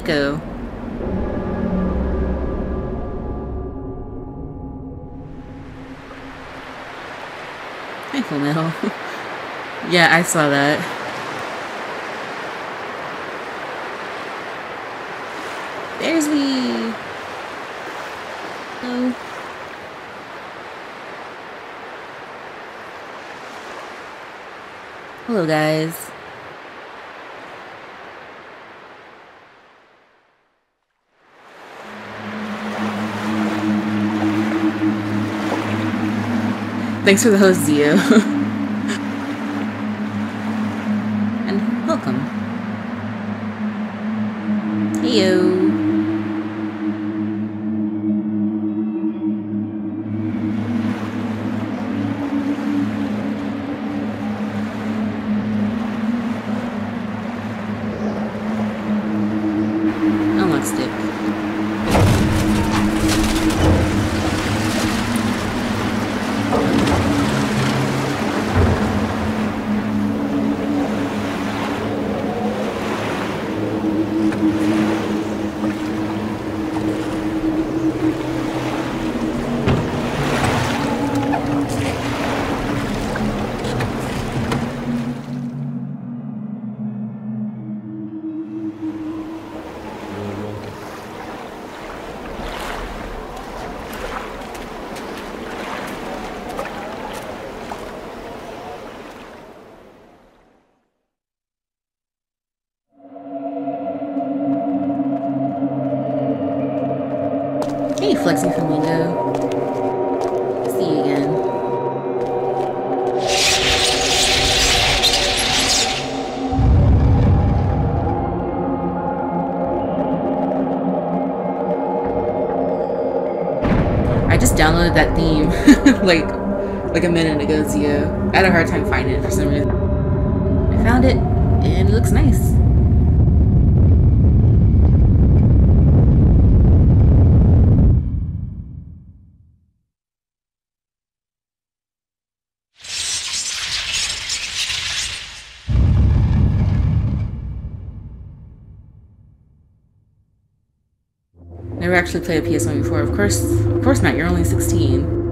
Ico. Full Metal. yeah, I saw that. There's me. Hello. Hello, guys. Thanks for the host, Zio. Flexing Flamingo. See you again. I just downloaded that theme like like a minute ago, Zio. I had a hard time finding it for some reason. I found it and it looks nice. Never actually played a PS1 before. Of course, of course not. You're only 16.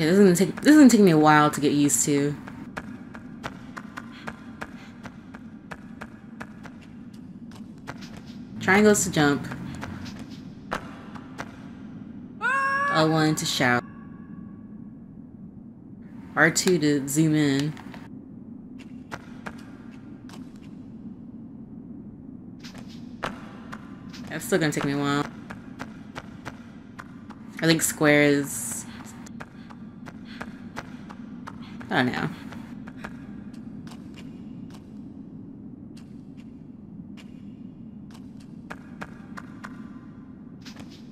Okay, this is gonna take this is gonna take me a while to get used to. Triangles to jump. L1 to shout. R2 to zoom in. That's still gonna take me a while. I think square is... I don't know.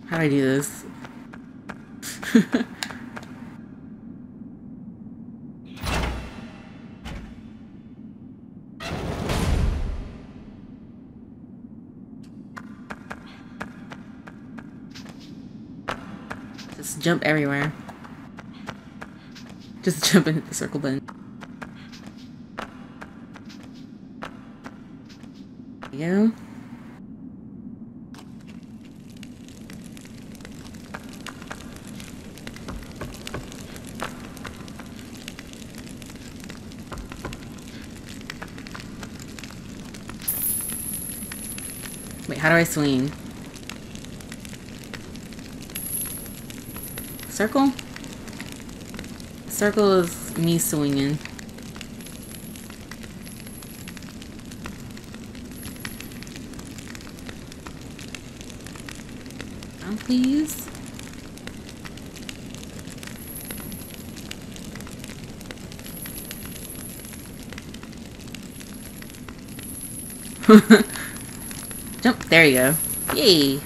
How do I do this? Just jump everywhere. Just jump hit the circle button. Yeah. Wait, how do I swing? Circle? Circle is me swinging. Down, please. Jump. There you go. Yay.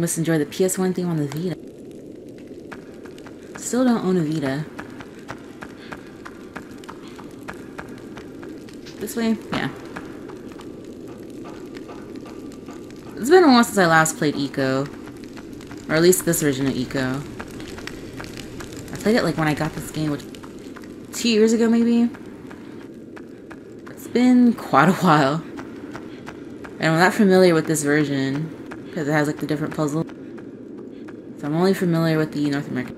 Must enjoy the PS1 theme on the Vita. Still don't own a Vita. This way? Yeah. It's been a while since I last played Ico. Or at least this version of Ico. I played it like when I got this game, which two years ago maybe? It's been quite a while. And I'm not familiar with this version because it has like the different puzzles. So I'm only familiar with the North American.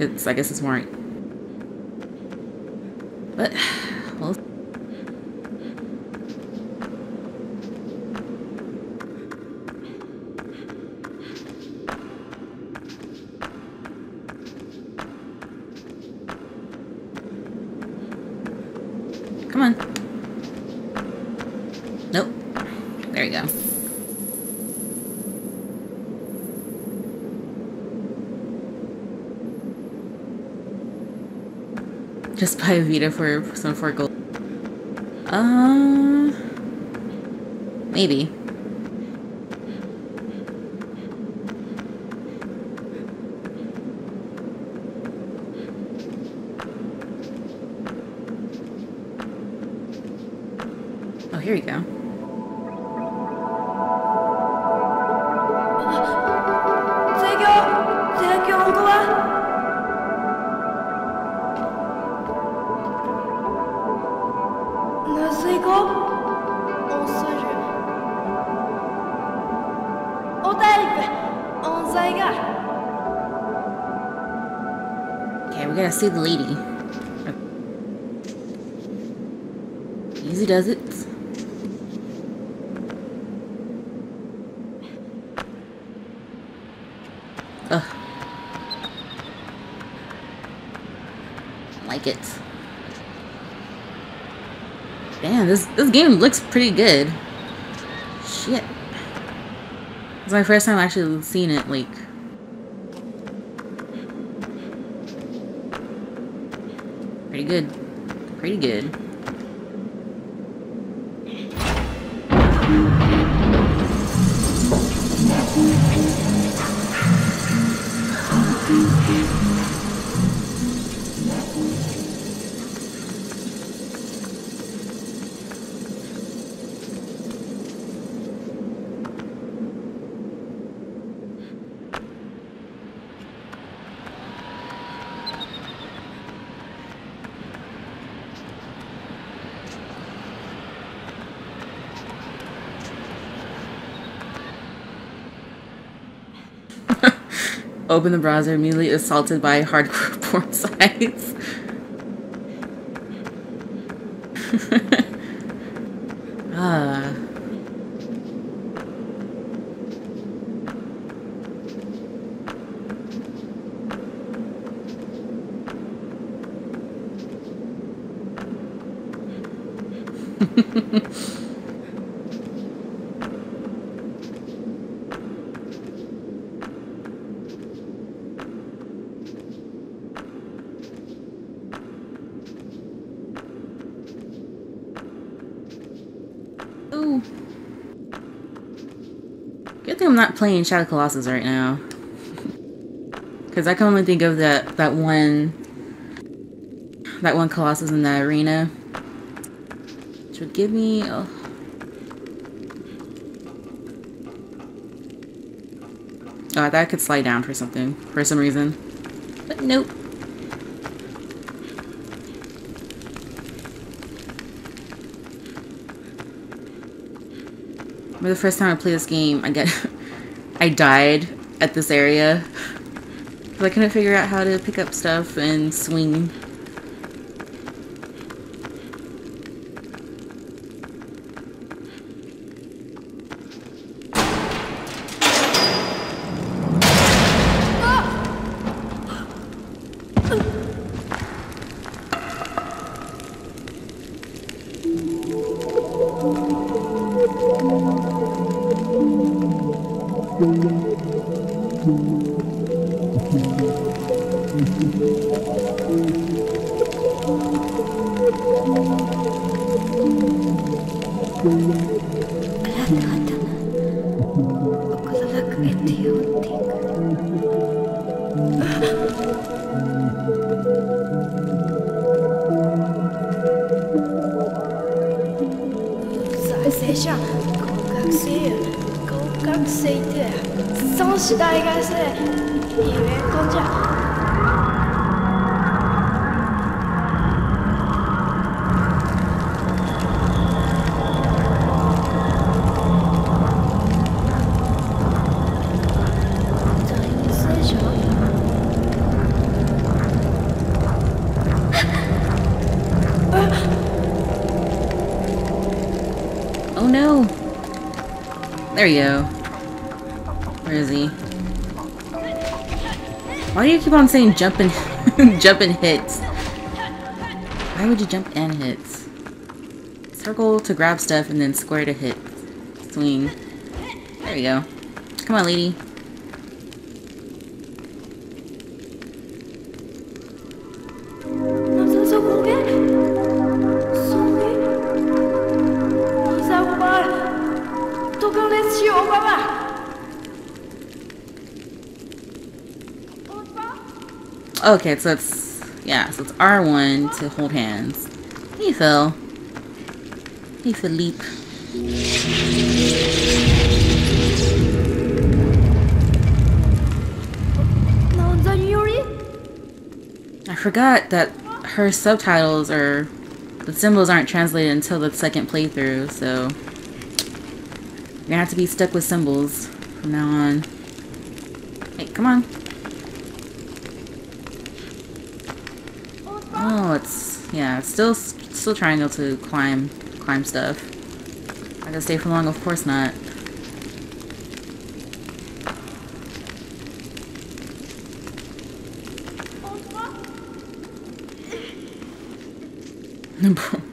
It's I guess it's more. But well. Come on. Nope. There you go. Just buy a Vita for some for gold. Uh, maybe. Okay, we gotta see the lady. Easy does it. This game looks pretty good. Shit. It's my first time actually seeing it like Pretty good. Pretty good. Open the browser, immediately assaulted by hardcore porn sites. ah. Ooh. Good thing I'm not playing Shadow Colossus right now. Cause I can only think of that that one that one Colossus in the arena. Which would give me oh. Oh, I thought I could slide down for something, for some reason. But nope. For the first time I played this game, I get I died at this area. I couldn't figure out how to pick up stuff and swing. There you go. Where is he? Why do you keep on saying jump and jump and hits? Why would you jump and hit? Circle to grab stuff and then square to hit. Swing. There you go. Come on, lady. Okay, so it's yeah, so it's R1 to hold hands. Hey Phil. Hey Philippe. I forgot that her subtitles are the symbols aren't translated until the second playthrough, so you're gonna have to be stuck with symbols from now on. Hey, come on. Oh, still still triangle to climb climb stuff. I gotta stay for long, of course not.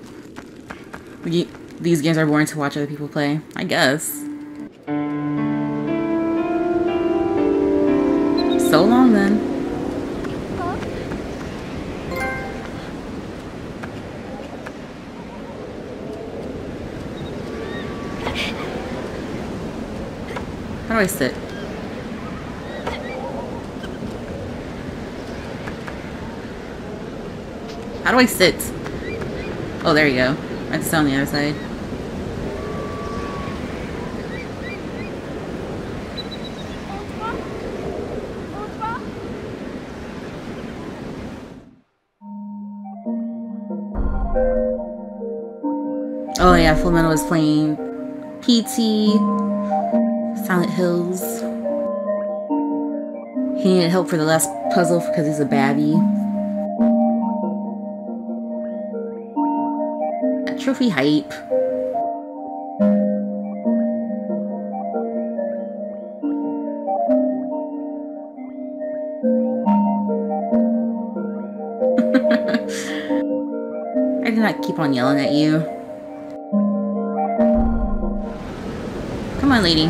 These games are boring to watch other people play, I guess. So long then. How do I sit? How do I sit? Oh, there you go. I sit on the other side. Oh yeah, Metal was playing PT, Silent Hills. He needed help for the last puzzle because he's a babby. Trophy hype. I did not keep on yelling at you. Come on, lady.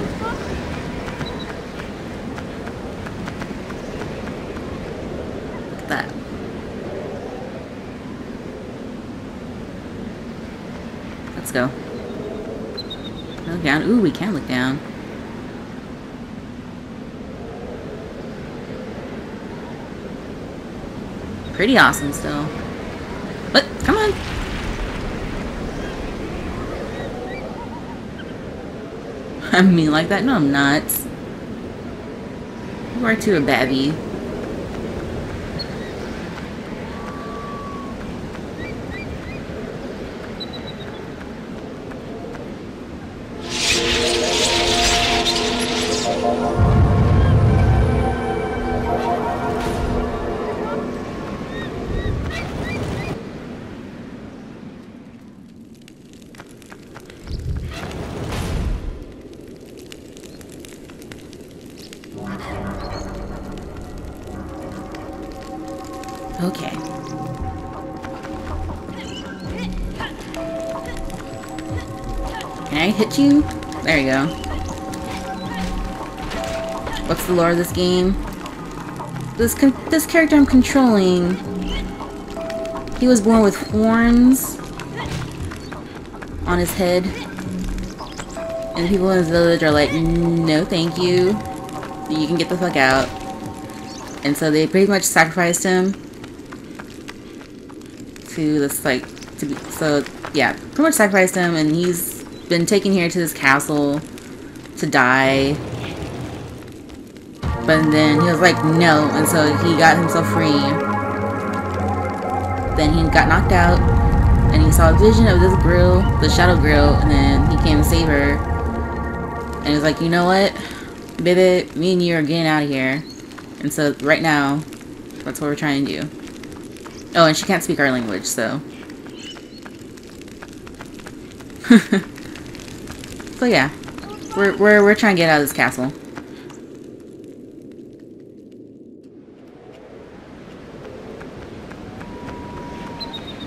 Look at that. Let's go. Look down. Ooh, we can look down. Pretty awesome still. But, come on. I'm mean like that? No, I'm not. You are too a babby. Hit you? There you go. What's the lore of this game? This this character I'm controlling, he was born with horns on his head. And people in his village are like, no thank you. You can get the fuck out. And so they pretty much sacrificed him to this like to be so yeah pretty much sacrificed him and he's been taken here to this castle to die. But then he was like no and so he got himself free. Then he got knocked out and he saw a vision of this grill the shadow grill and then he came to save her. And he was like you know what? Baby me and you are getting out of here. And so right now that's what we're trying to do. Oh, and she can't speak our language, so. so yeah, we're, we're, we're trying to get out of this castle.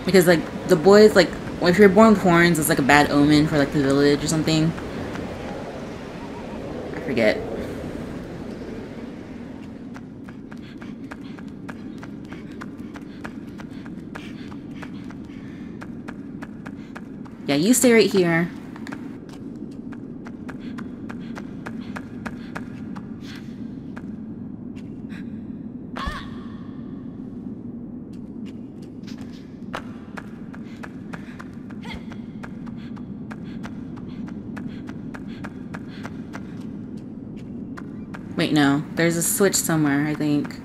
Because, like, the boys, like, if you're born with horns, it's like a bad omen for, like, the village or something. I forget. Yeah, you stay right here. Wait, no. There's a switch somewhere, I think.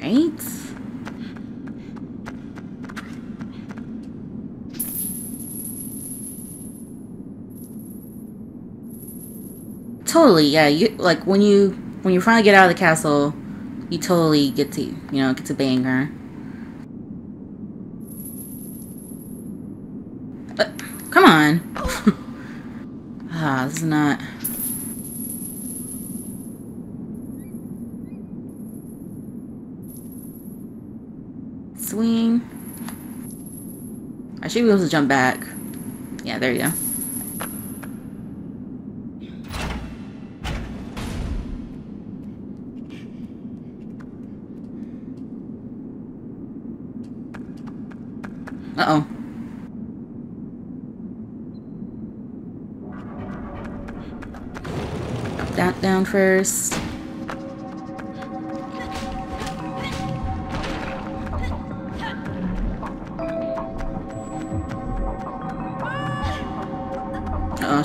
Right? Totally, yeah. You like when you when you finally get out of the castle, you totally get to you know get to bang her. But come on. ah, this is not. Swing. Should be able to jump back. Yeah, there you go. Uh-oh. That down first.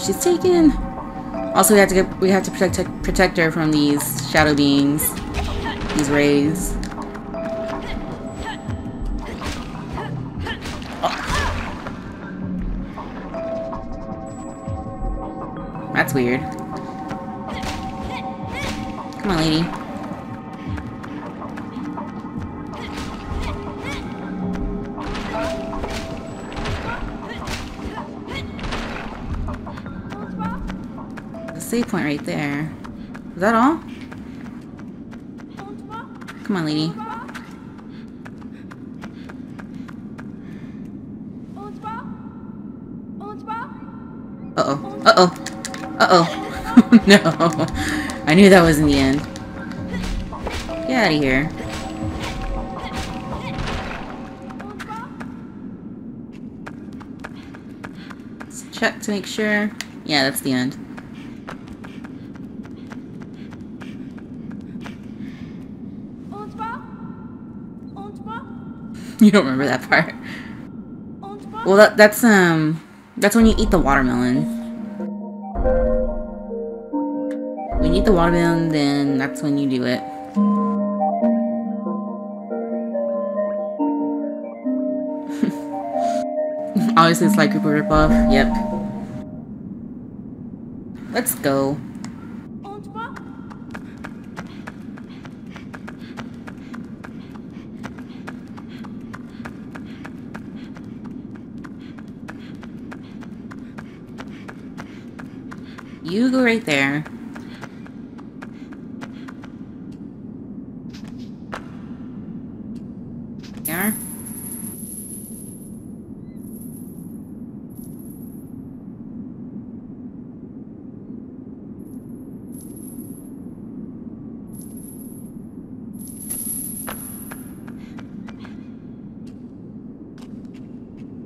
She's taken. Also, we have to get we have to protect protect her from these shadow beings, these rays. That's weird. Come on, lady. Save point right there. Is that all? Come on, lady. Uh-oh. Uh-oh. Uh-oh. no. I knew that was in the end. Get out of here. Let's check to make sure. Yeah, that's the end. You don't remember that part. Well, that, that's, um, that's when you eat the watermelon. When you eat the watermelon, then that's when you do it. Obviously, it's like Group ripoff. Yep. Let's go. You go right there.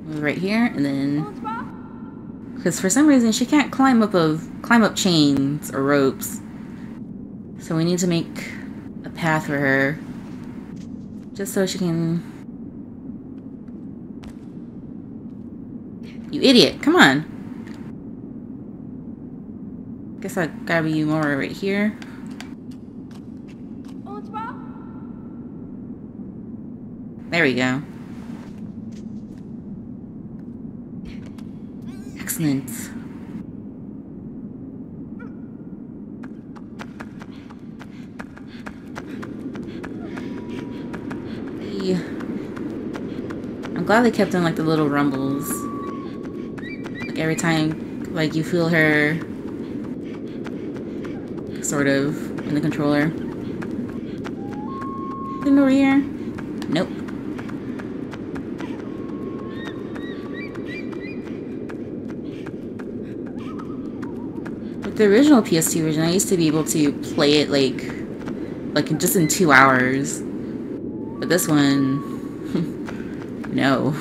Move right here, and then because for some reason she can't climb up of climb up chains or ropes. So we need to make a path for her. Just so she can You idiot, come on. Guess I gotta be more right here. There we go. Excellent. Hey. I'm glad they kept in like the little rumbles. Like every time like you feel her sort of in the controller. Anything over here? Nope. With the original PS2 version, I used to be able to play it like, like just in two hours. But this one, no.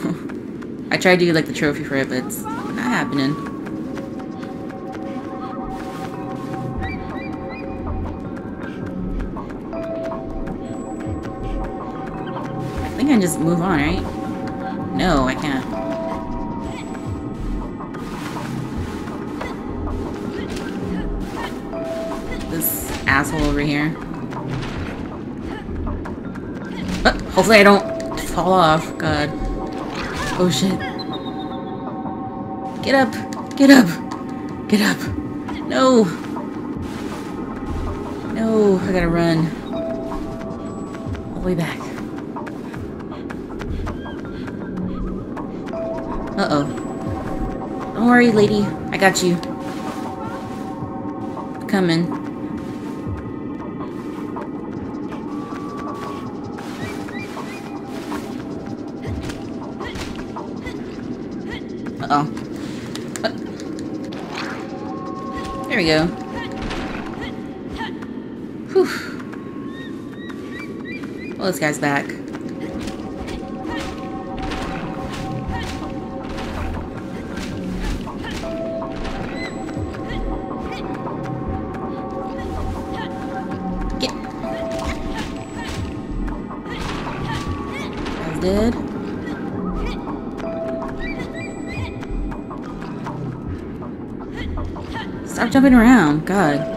I tried to do like the trophy for it, but it's not happening. I think I can just move on, right? No, I can't. This asshole over here. Hopefully I don't fall off. God. Oh shit. Get up! Get up! Get up! No! No, I gotta run. All the way back. Uh-oh. Don't worry, lady. I got you. Coming. We go. Whew. Well, this guy's back. Jumping around. God.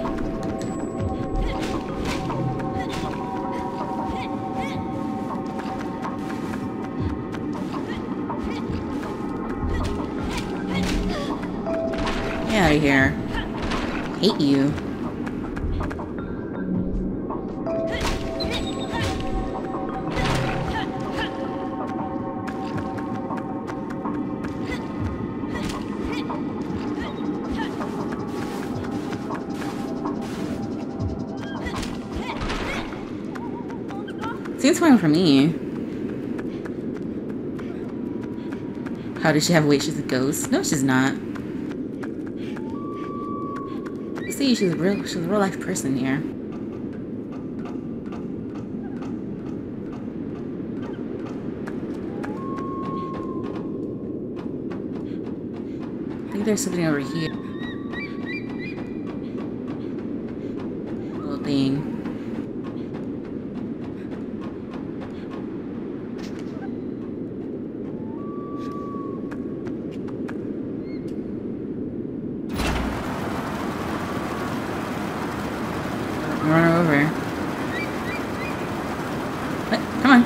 Does she have weight? She's a ghost. No, she's not. You see, she's a real, she's a real life person here. I think there's something over here. Little thing. Run her over. What? Come on.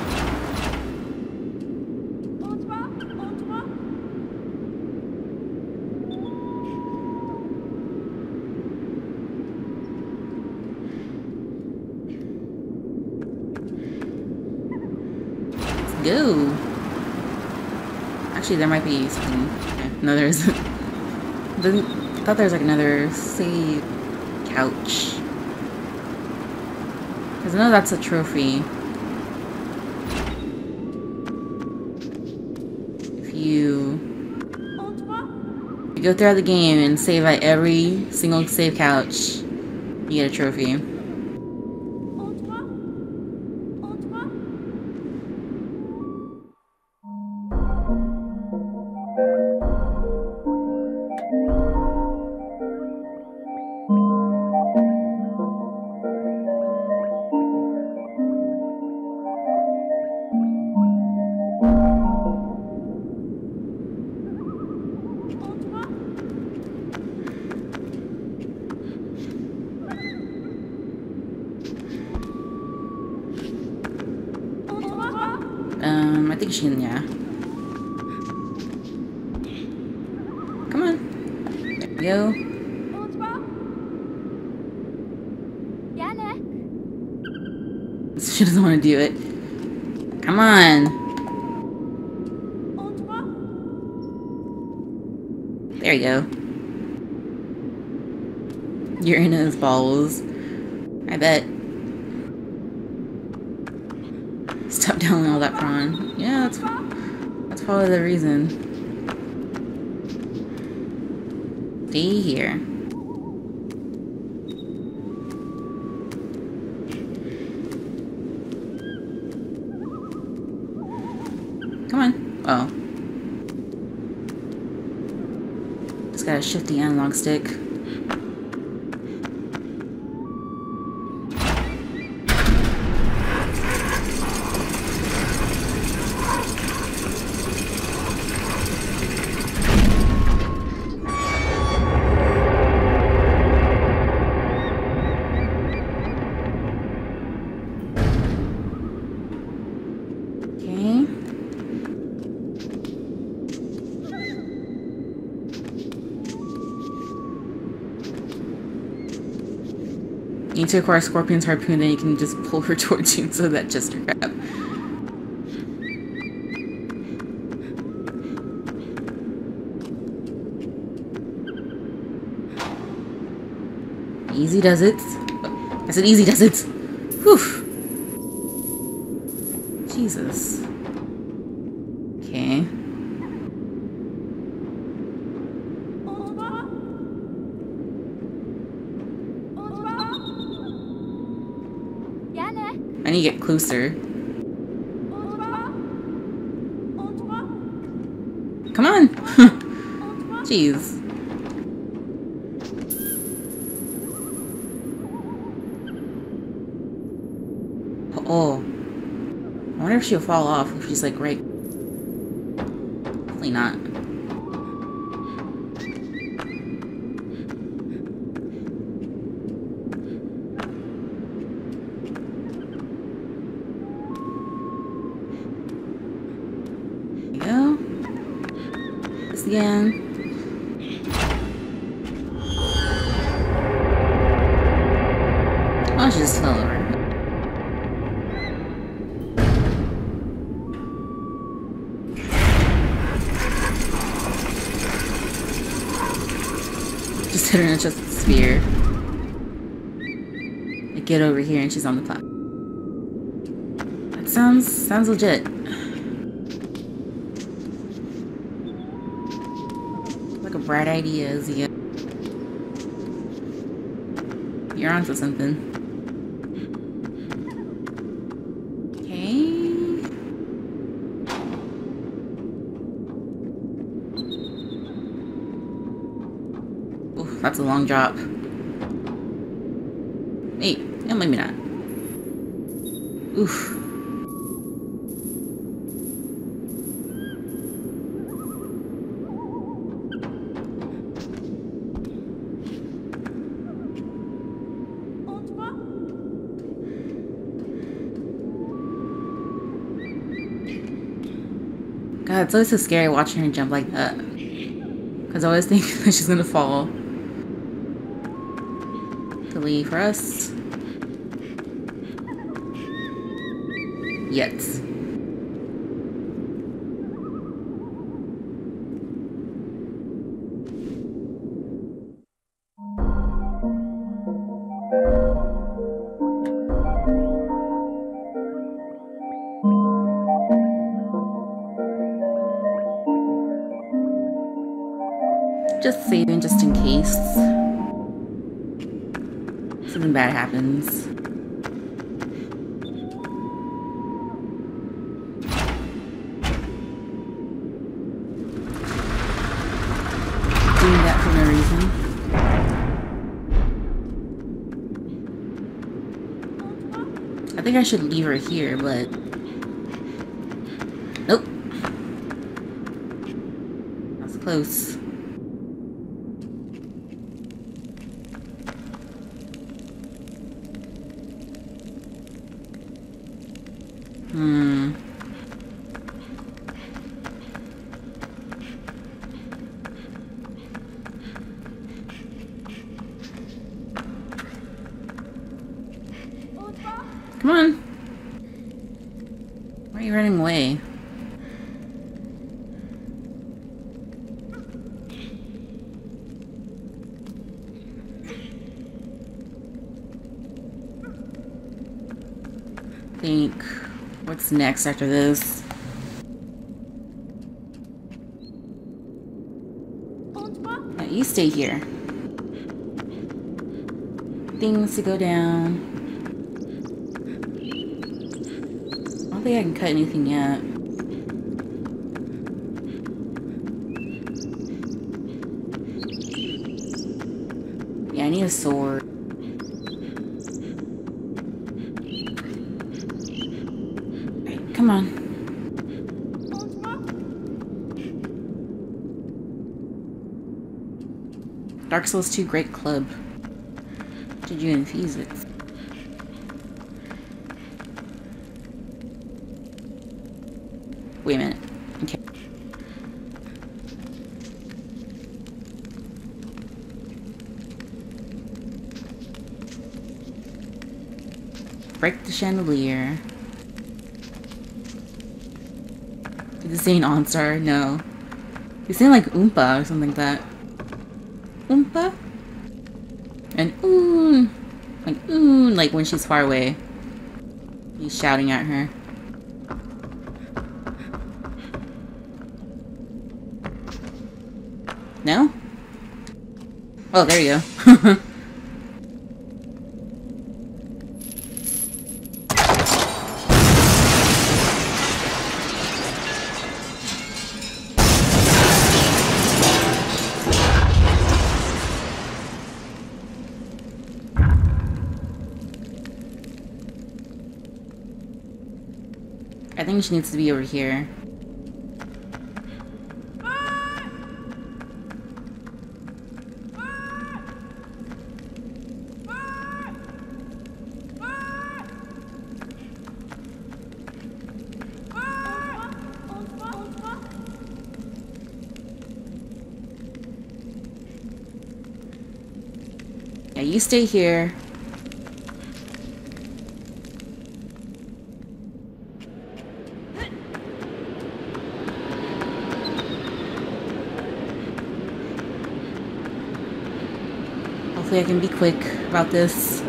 Let's go. Actually, there might be something. No, there isn't. I thought there was like another save couch. Because I know that's a trophy. If you, you go throughout the game and save at every single save couch, you get a trophy. Um, I think she can, yeah. Come on. There we go. She doesn't want to do it. Come on. There you go. You're in his balls. I bet. Stop downloading all that prawn. Yeah, that's that's probably the reason. Stay here. Come on. Oh. Just gotta shift the analog stick. Okay. You need to acquire Scorpion's harpoon, then you can just pull her towards you so that just grab. Easy does it. I said easy does it. Whew. Jesus. Okay. Yannick. I closer. Come on. Jeez. Oh. I wonder if she'll fall off if she's like right. Probably not. There you go. This again. Oh, she just fell over. Just hit her in the chest with a spear. Like, get over here and she's on the platform. That's sounds sounds legit. Like a bright idea, Zia. You're onto something. That's a long drop. Wait, no, maybe not. Oof. God, it's always so scary watching her jump like that. Because I always think that she's gonna fall. Delete for us. Yet. Here, but... Nope. That's close. Hmm. Come on. Why are you running away? Think what's next after this? You stay here. Things to go down. I don't think I can cut anything yet. Yeah, I need a sword. Alright, come on. Dark Souls 2 Great Club. Did you infuse it? Wait a minute. Okay. Break the chandelier. This say an OnStar? No. You sound like Oompa or something like that. And oon. Like oon, like when she's far away. He's shouting at her. No? Oh, there you go. She needs to be over here. Yeah, you stay here. Hopefully I can be quick about this.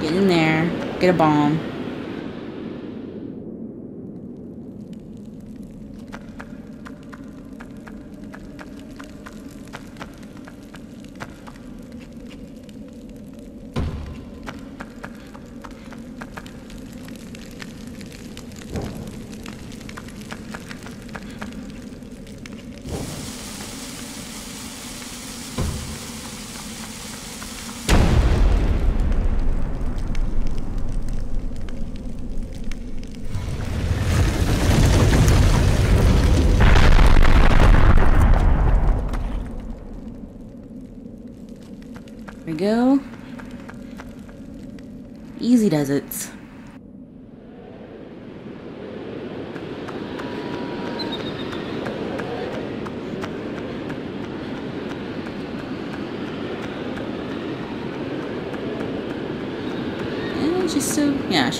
Get in there. Get a bomb.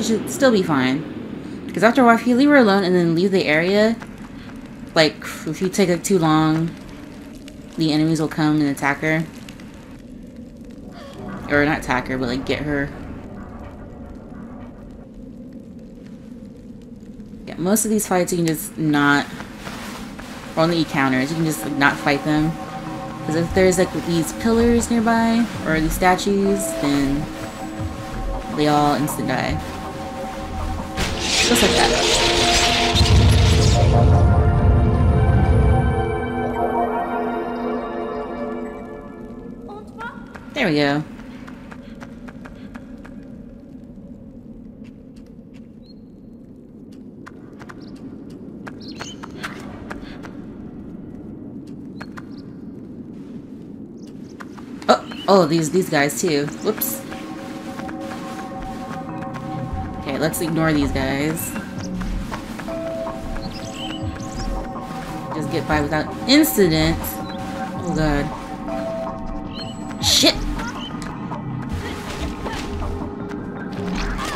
Should still be fine. Because after a while, if you leave her alone and then leave the area, like, if you take like too long, the enemies will come and attack her. Or not attack her, but like get her. Yeah, most of these fights you can just not, or only encounters, you can just like not fight them. Because if there's like these pillars nearby, or these statues, then they all instant die. Just like that. There we go. Oh, oh, these these guys too. Whoops. Let's ignore these guys. Just get by without incident. Oh god. Shit!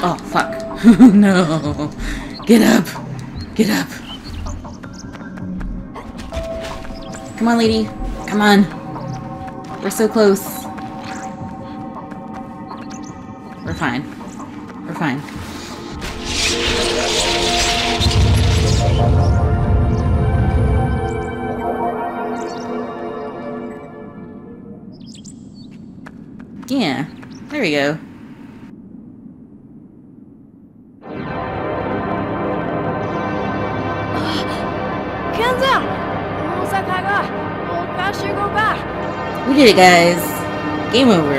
Oh, fuck. no. Get up. Get up. Come on, lady. Come on. We're so close. Did it, guys. Game over.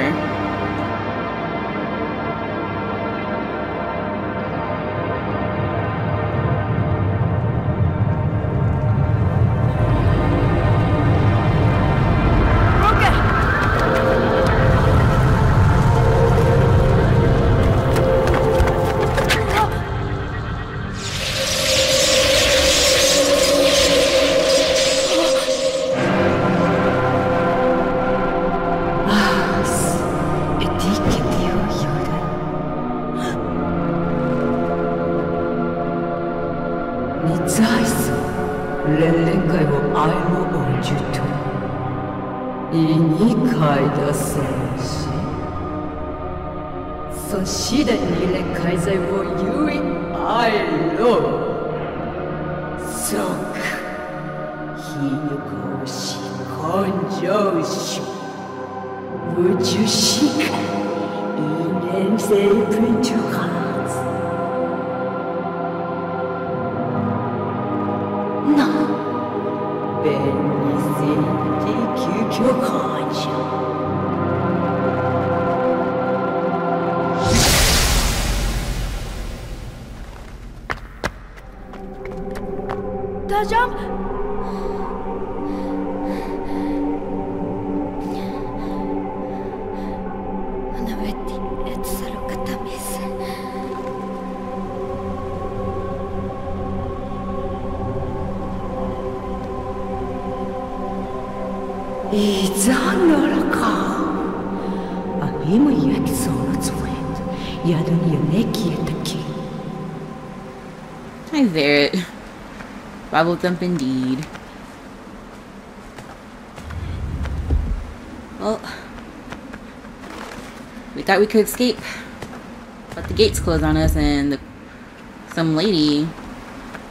Bubble jump indeed. Well, we thought we could escape. But the gates closed on us and the, some lady,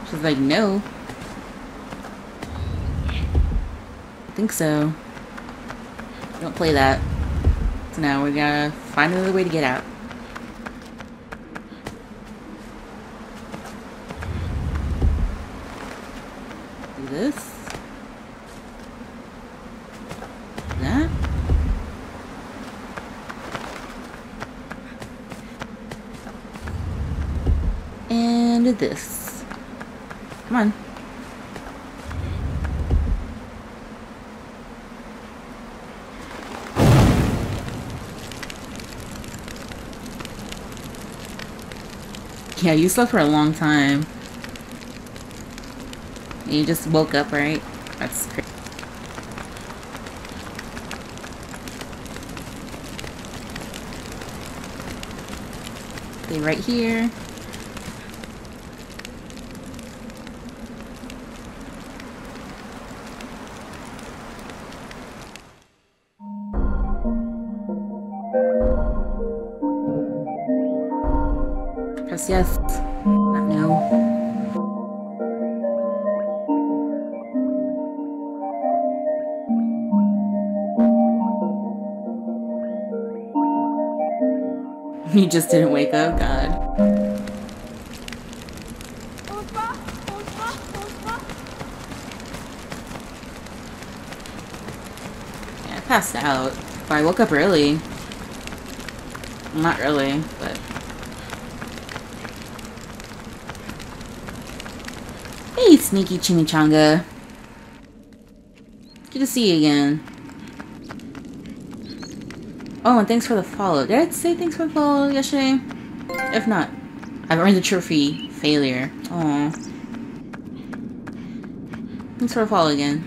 she's like, no. I think so. Don't play that. So now we gotta find another way to get out. Do this. That. And this. Come on. Yeah, you slept for a long time. You just woke up, right? That's crazy. Right here. Press yes. Not no. You just didn't wake up, God. Yeah, I passed out. But I woke up early. Not early, but. Hey, sneaky chimichanga. Good to see you again. Oh, and thanks for the follow. Did I say thanks for the follow yesterday? If not, I've earned the trophy failure. Oh. Thanks for the follow again.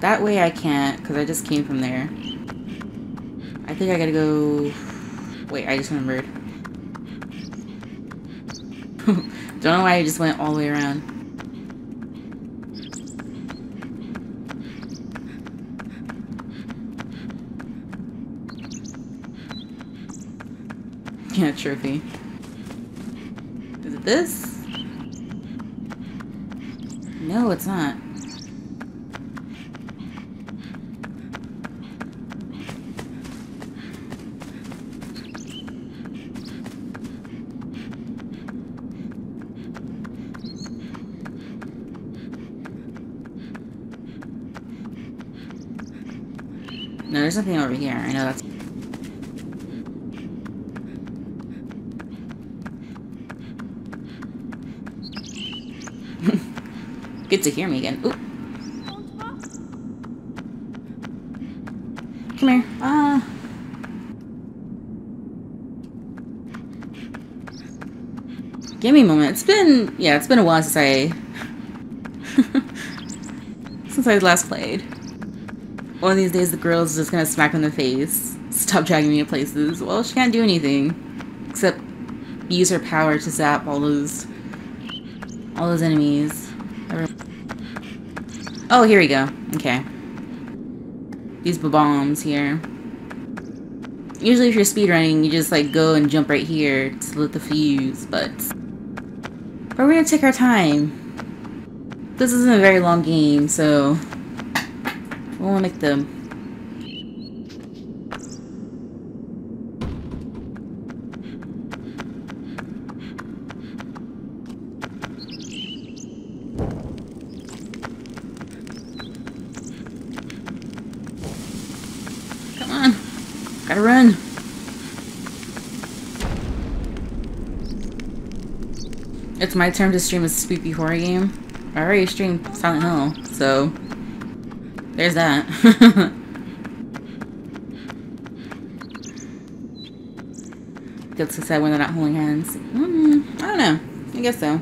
That way I can't, because I just came from there. I think I gotta go... Wait, I just remembered. Don't know why I just went all the way around. Yeah, trophy. Is it this? No, it's not. There's nothing over here. I know that's. Good to hear me again. Ooh, come here. Ah. Give me a moment. It's been yeah, it's been a while since I since I last played. One of these days, the girl's just gonna smack in the face. Stop dragging me to places. Well, she can't do anything except use her power to zap all those all those enemies. Oh, here we go. Okay. These bombs here. Usually, if you're speedrunning, you just like go and jump right here to lit the fuse, but but we're gonna take our time. This isn't a very long game, so we want to make the Come on. Gotta run. It's my turn to stream a spooky horror game. I already streamed Silent Hill, so there's that. Gets to say when they're not holding hands. Mm, I don't know. I guess so.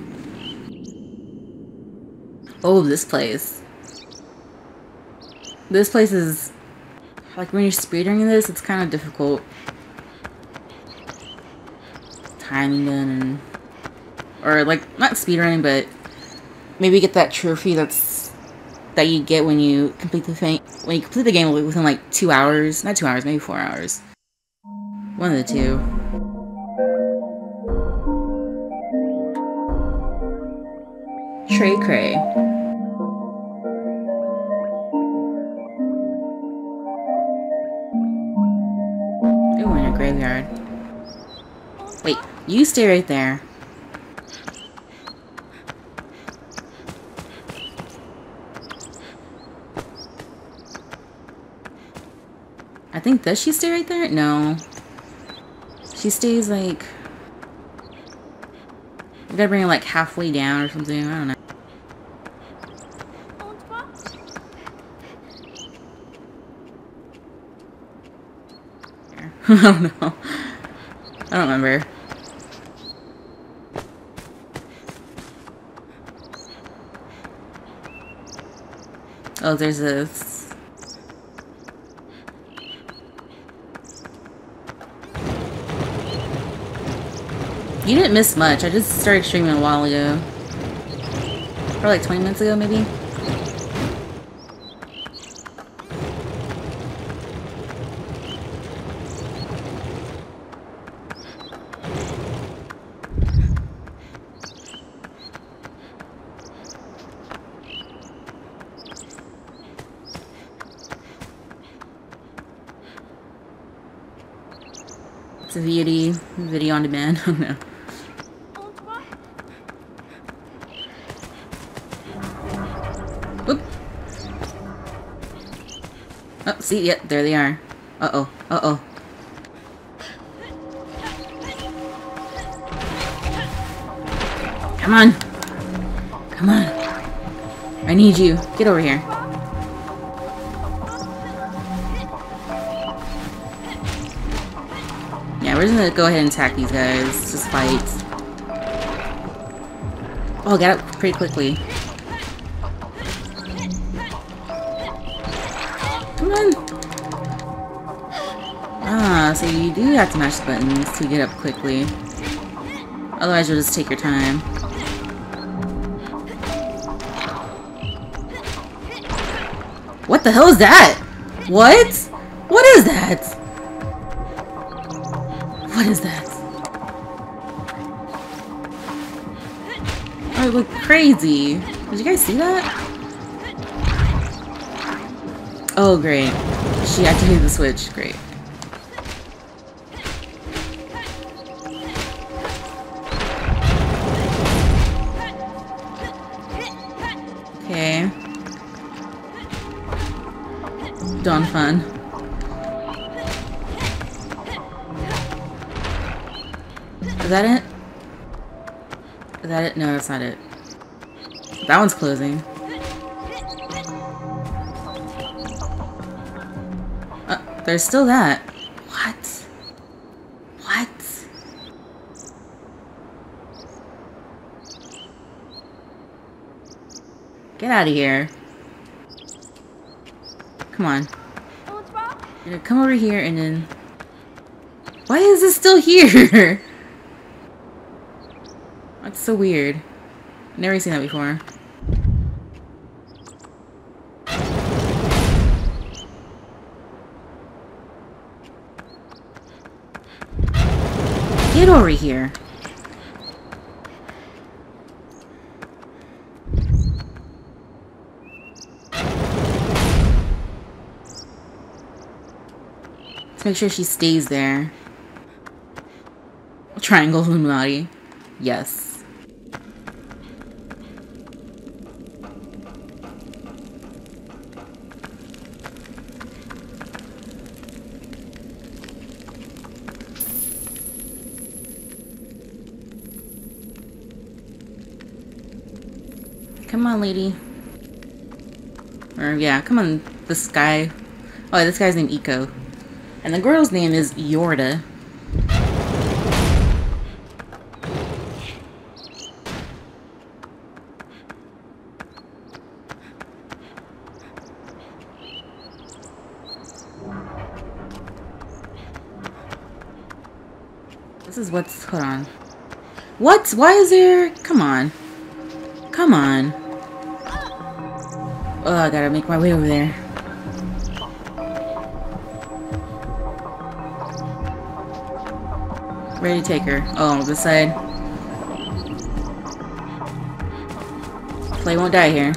Oh, this place. This place is like when you're speedrunning this, it's kind of difficult. Timing and or like not speedrunning, but maybe get that trophy that's that you get when you complete the thing when you complete the game within like two hours, not two hours, maybe four hours. One of the two. Trey Cray. Ooh, in a graveyard. Wait, you stay right there. I does she stay right there? No. She stays like... We gotta bring her like halfway down or something. I don't know. I don't know. I don't remember. Oh, there's this. You didn't miss much. I just started streaming a while ago. Probably like 20 minutes ago, maybe? It's a VOD, video on demand. Oh no. See, yeah, there they are. Uh-oh, uh-oh. Come on. Come on. I need you. Get over here. Yeah, we're just gonna go ahead and attack these guys. Just fight. Oh, got up pretty quickly. So you do have to mash the buttons to get up quickly. Otherwise, you'll just take your time. What the hell is that? What? What is that? What is that? Oh, it looked crazy. Did you guys see that? Oh, great. She activated the switch. Great. Is that it? Is that it? No, that's not it. That one's closing. Uh, there's still that. What? What? Get out of here. Come on. Come over here and then... Why is this still here? So weird. Never seen that before. Get over here. Let's make sure she stays there. Triangle Illuminati. Yes. Come lady. Or, yeah, come on, this guy. Oh, this guy's named Ico. And the girl's name is Yorda. This is what's... Hold on. What? Why is there... Come on. I gotta make my way over there. Ready to take her. Oh, this side. Play won't die here.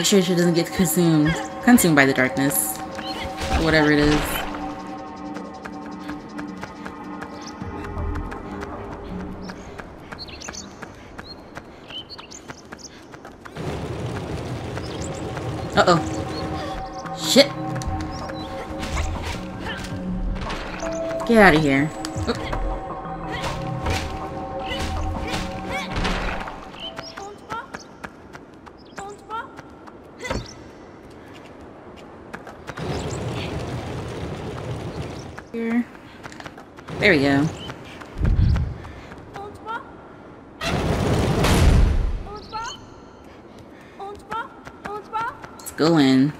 Make sure she doesn't get consumed consumed by the darkness. Whatever it is. Uh-oh. Shit. Get out of here. There we go. Let's go in.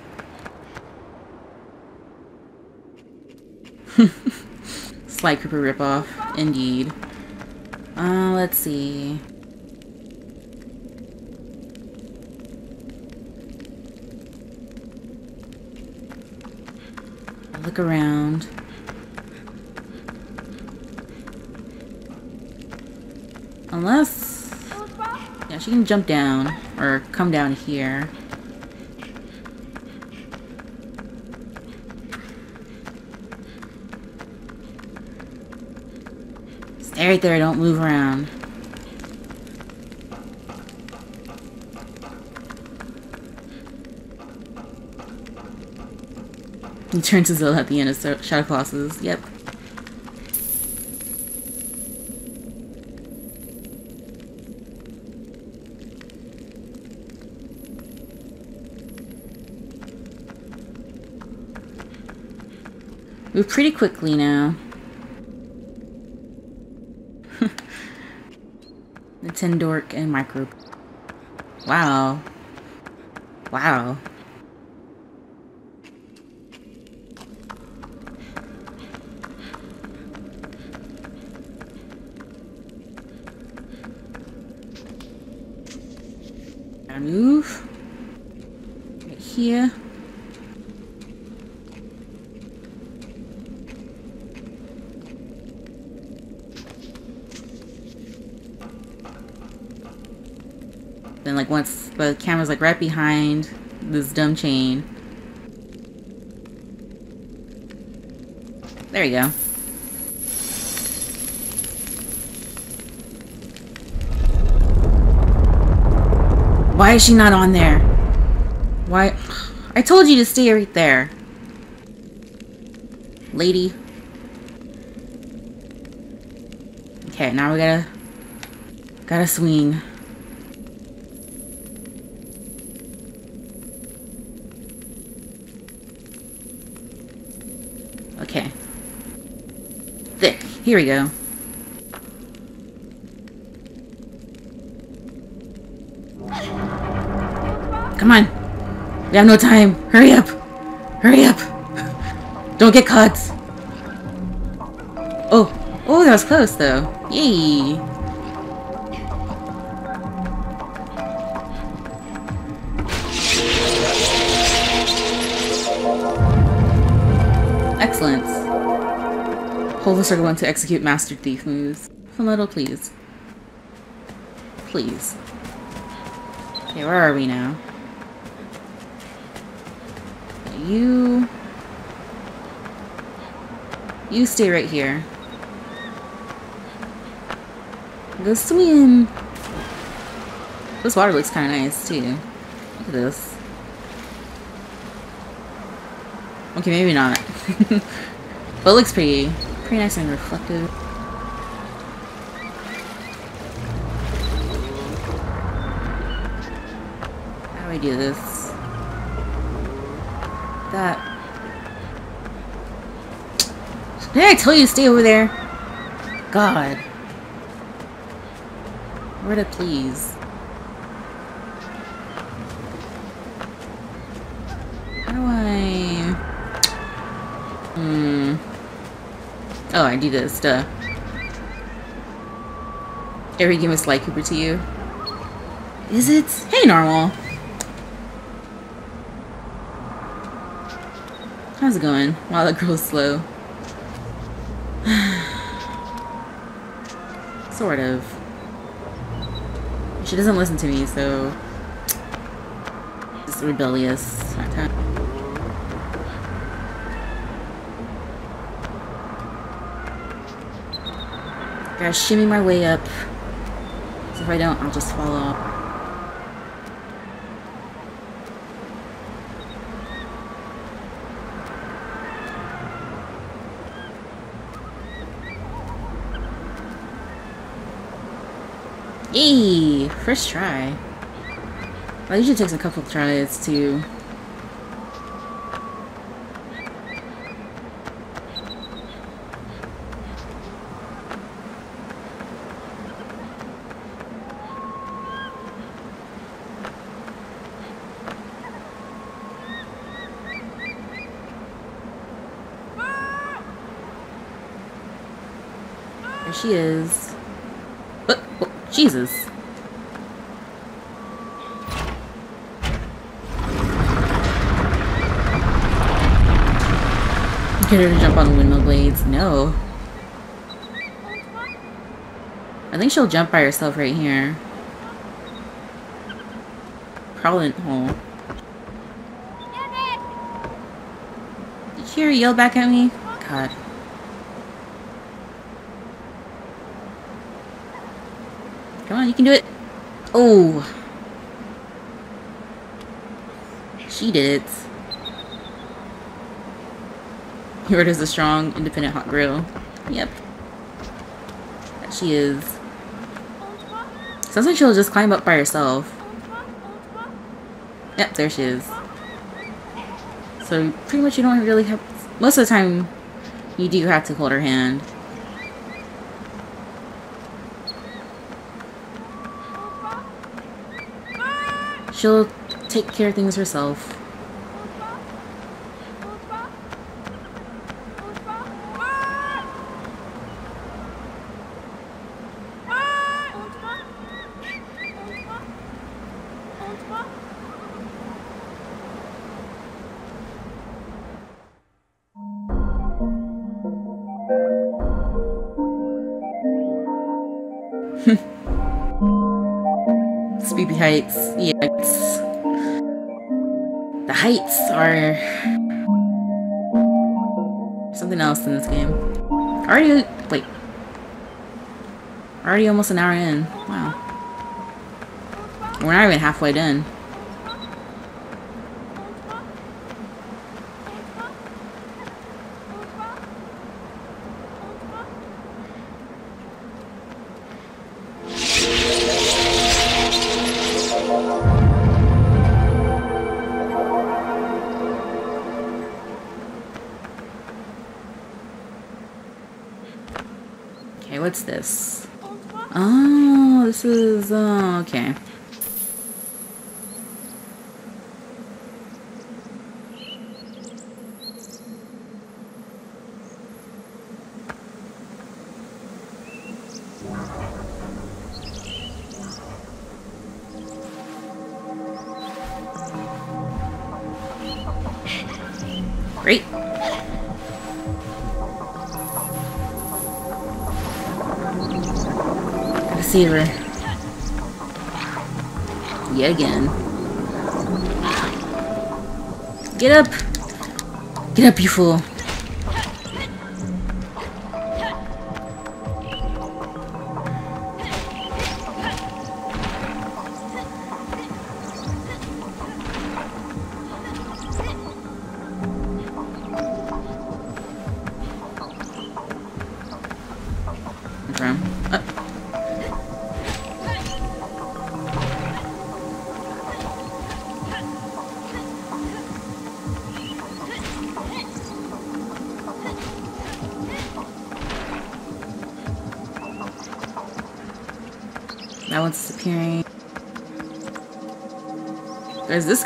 Sly Cooper ripoff, indeed. Uh, let's see. Look around. Unless... Yeah, she can jump down. Or come down here. Stay right there, don't move around. He turns his Zill at the end of Shadow Colossus. Yep. Pretty quickly now. the Nintendork and Micro. Wow. Wow. Gotta move. Right here. Once the camera's like right behind this dumb chain. There you go. Why is she not on there? Why? I told you to stay right there. Lady. Okay, now we gotta... Gotta swing. Okay. There. Here we go. Come on. We have no time. Hurry up. Hurry up. Don't get caught. Oh. Oh, that was close, though. Yay. The circle one to execute Master Thief moves. Fumeto, please. Please. Okay, where are we now? You... You stay right here. Go swim! This water looks kind of nice, too. Look at this. Okay, maybe not. but it looks pretty, pretty nice and reflective. How do I do this? That. Did I tell you to stay over there? God. Where to please? How do I... Hmm... Oh, I do this, duh. Every game is like Cooper to you. Is it? Hey, normal. How's it going? Wow, that girl's slow. sort of. She doesn't listen to me, so... Just rebellious. Gotta shimmy my way up. If I don't, I'll just fall off. Yay! First try. Well, usually takes a couple tries to... There she is. Oh, oh, Jesus. Get her to jump on the windmill blades. No. I think she'll jump by herself right here. Probably. Oh. Did you hear her yell back at me? God. Come on, you can do it. Oh. She did it. Yours is a strong, independent hot grill. Yep. She is. Sounds like she'll just climb up by herself. Yep, there she is. So pretty much you don't really have... Most of the time, you do have to hold her hand. She'll take care of things herself. Already almost an hour in. Wow. We're not even halfway done. What's this? Oh, this is... Uh, okay. Her. Yet again. Get up! Get up, you fool!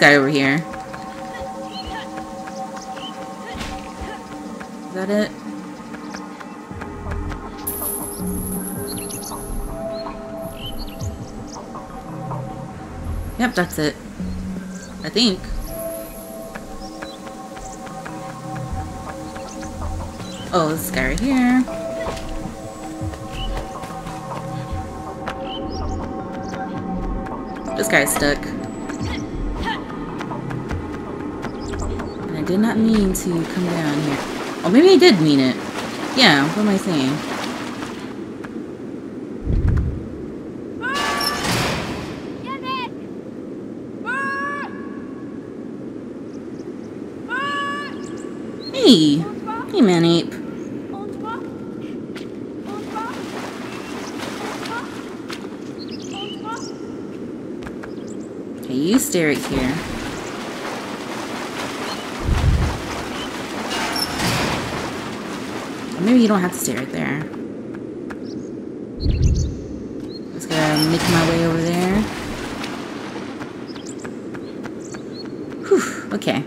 Guy over here. Is that it? Yep, that's it. I think. Oh, this guy right here. This guy's stuck. I did not mean to come down here. Oh, maybe I did mean it. Yeah, what am I saying? Hey! Hey, Manape. Okay, you stay right here. Or right there. Just gotta make my way over there. Whew, okay.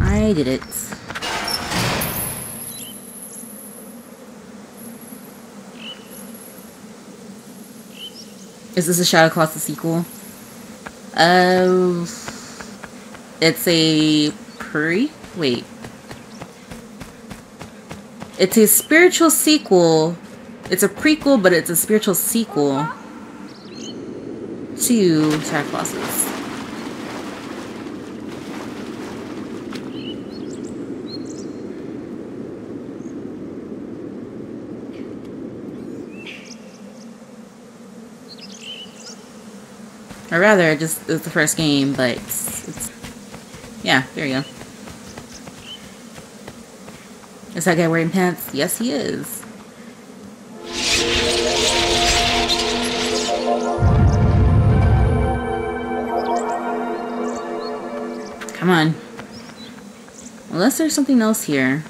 I did it. Is this a Shadow Colossus sequel? Uh, it's a pre. Wait. It's a spiritual sequel. It's a prequel, but it's a spiritual sequel to Shadow Colossus. Or rather, just it's the first game, but it's, it's yeah, there you go. Is that guy wearing pants? Yes, he is. Come on. Unless there's something else here.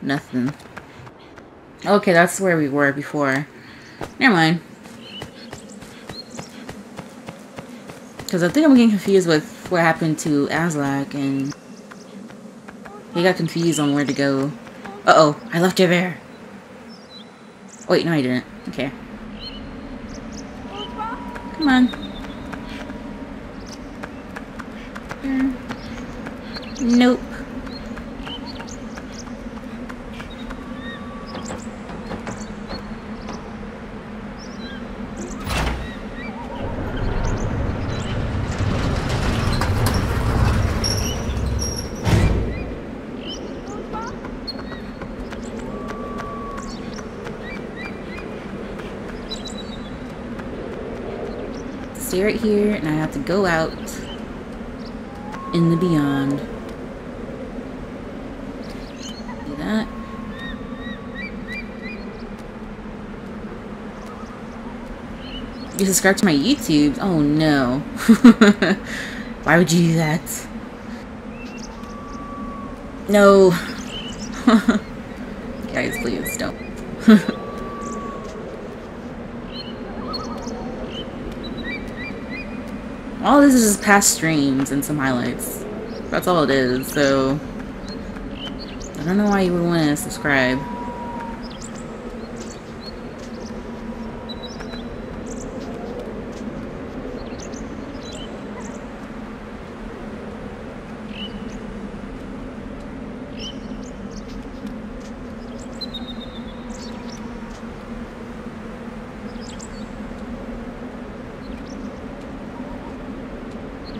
Nothing. Okay, that's where we were before. Never mind. Because I think I'm getting confused with what happened to Aslak and he got confused on where to go. Uh-oh, I left you there. Wait, no I didn't. Okay. Come on. Hmm. Nope. stay right here and I have to go out in the beyond. Do that. You subscribe to my YouTube? Oh no. Why would you do that? No. Guys, please don't. all this is just past streams and some highlights. That's all it is, so... I don't know why you would want to subscribe.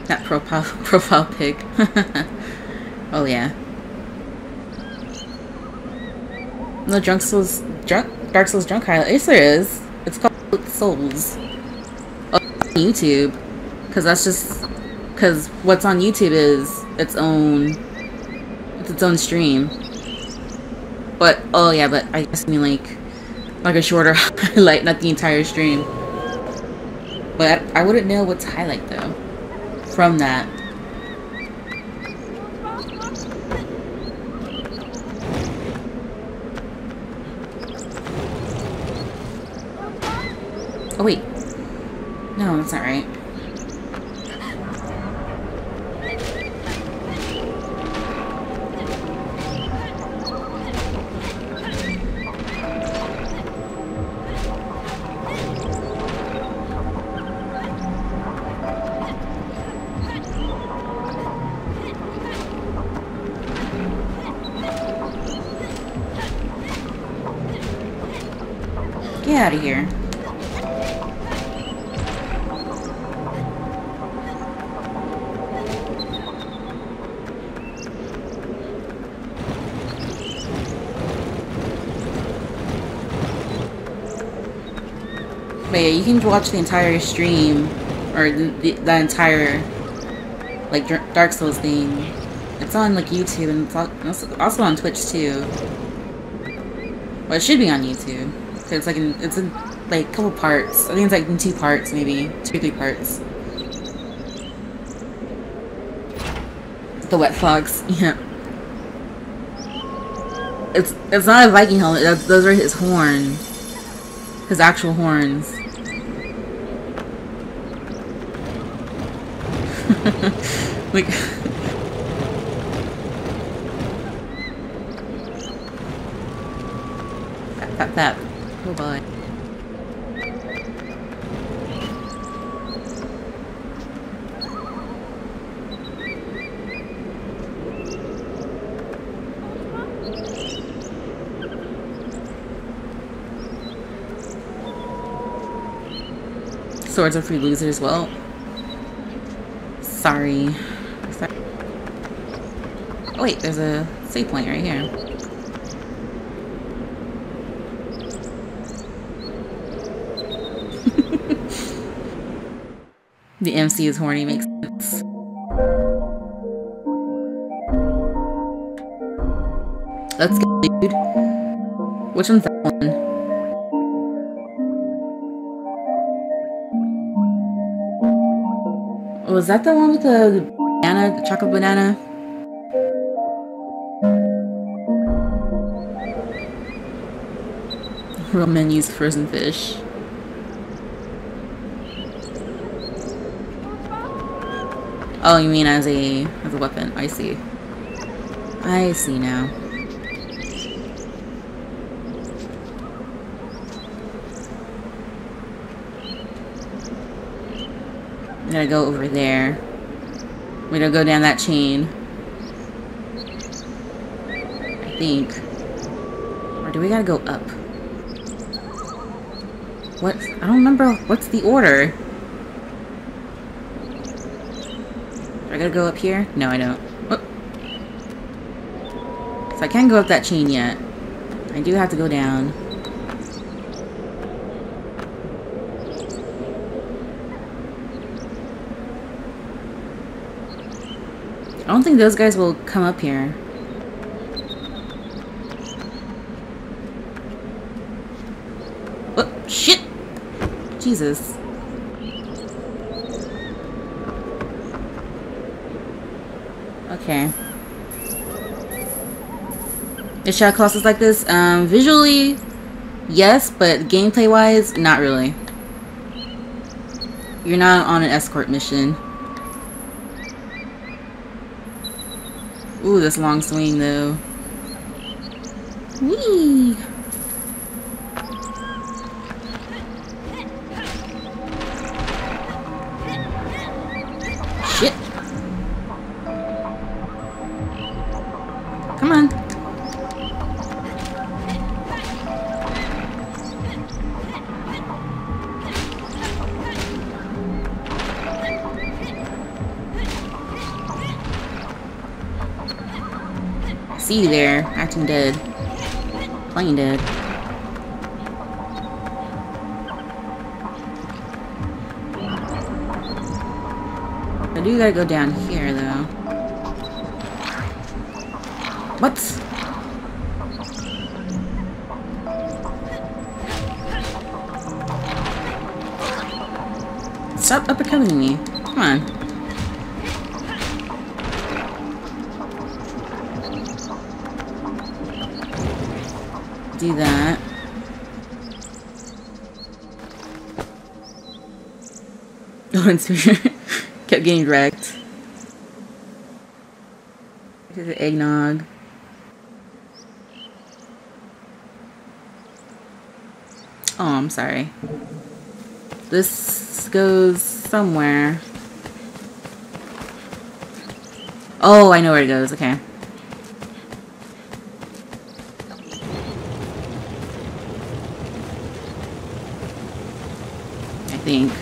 That profile pic. oh yeah. No Drunk Souls Drunk Dark Souls Drunk highlight. Yes there is. It's called Souls. Oh, YouTube. Cause that's just cause what's on YouTube is its own It's its own stream. But, oh yeah, but I guess I mean like, like a shorter highlight, not the entire stream. But I, wouldn't know what to highlight though, from that. Oh wait. Not right. Watch the entire stream, or the, the, the entire, like, Dark Souls thing. It's on, like, YouTube, and it's also- on Twitch, too. Well, it should be on YouTube. 'cause it's, like, in, it's in, like, a couple parts. I think it's, like, in two parts, maybe. Two or three parts. The Wet Fox, yeah. It's, it's not a Viking helmet, that's, those are his horns. His actual horns. Like Tap tap tap. Oh boy. Swords are free losers. Well. Sorry. Oh wait, there's a save point right here. the MC is horny makes sense. Let's go, dude. Which one's that one? Oh, Was that the one with the banana, the chocolate banana? Menus frozen fish. Oh, you mean as a as a weapon? I see. I see now. We gotta go over there. We gotta go down that chain. I think. Or do we gotta go up? What? I don't remember. What's the order? Do I gotta go up here? No, I don't. Oh. So I can't go up that chain yet. I do have to go down. I don't think those guys will come up here. Oh, shit! Jesus. Okay. Is Shadow Colossus like this? Um, visually, yes, but gameplay-wise, not really. You're not on an escort mission. Ooh, this long swing though. Whee! See you there, acting dead. Playing dead. I do gotta go down here, though. What? Stop uppercutting me. Oh, and kept getting wrecked. Here's the eggnog. Oh, I'm sorry. This goes somewhere. Oh, I know where it goes. Okay. I think.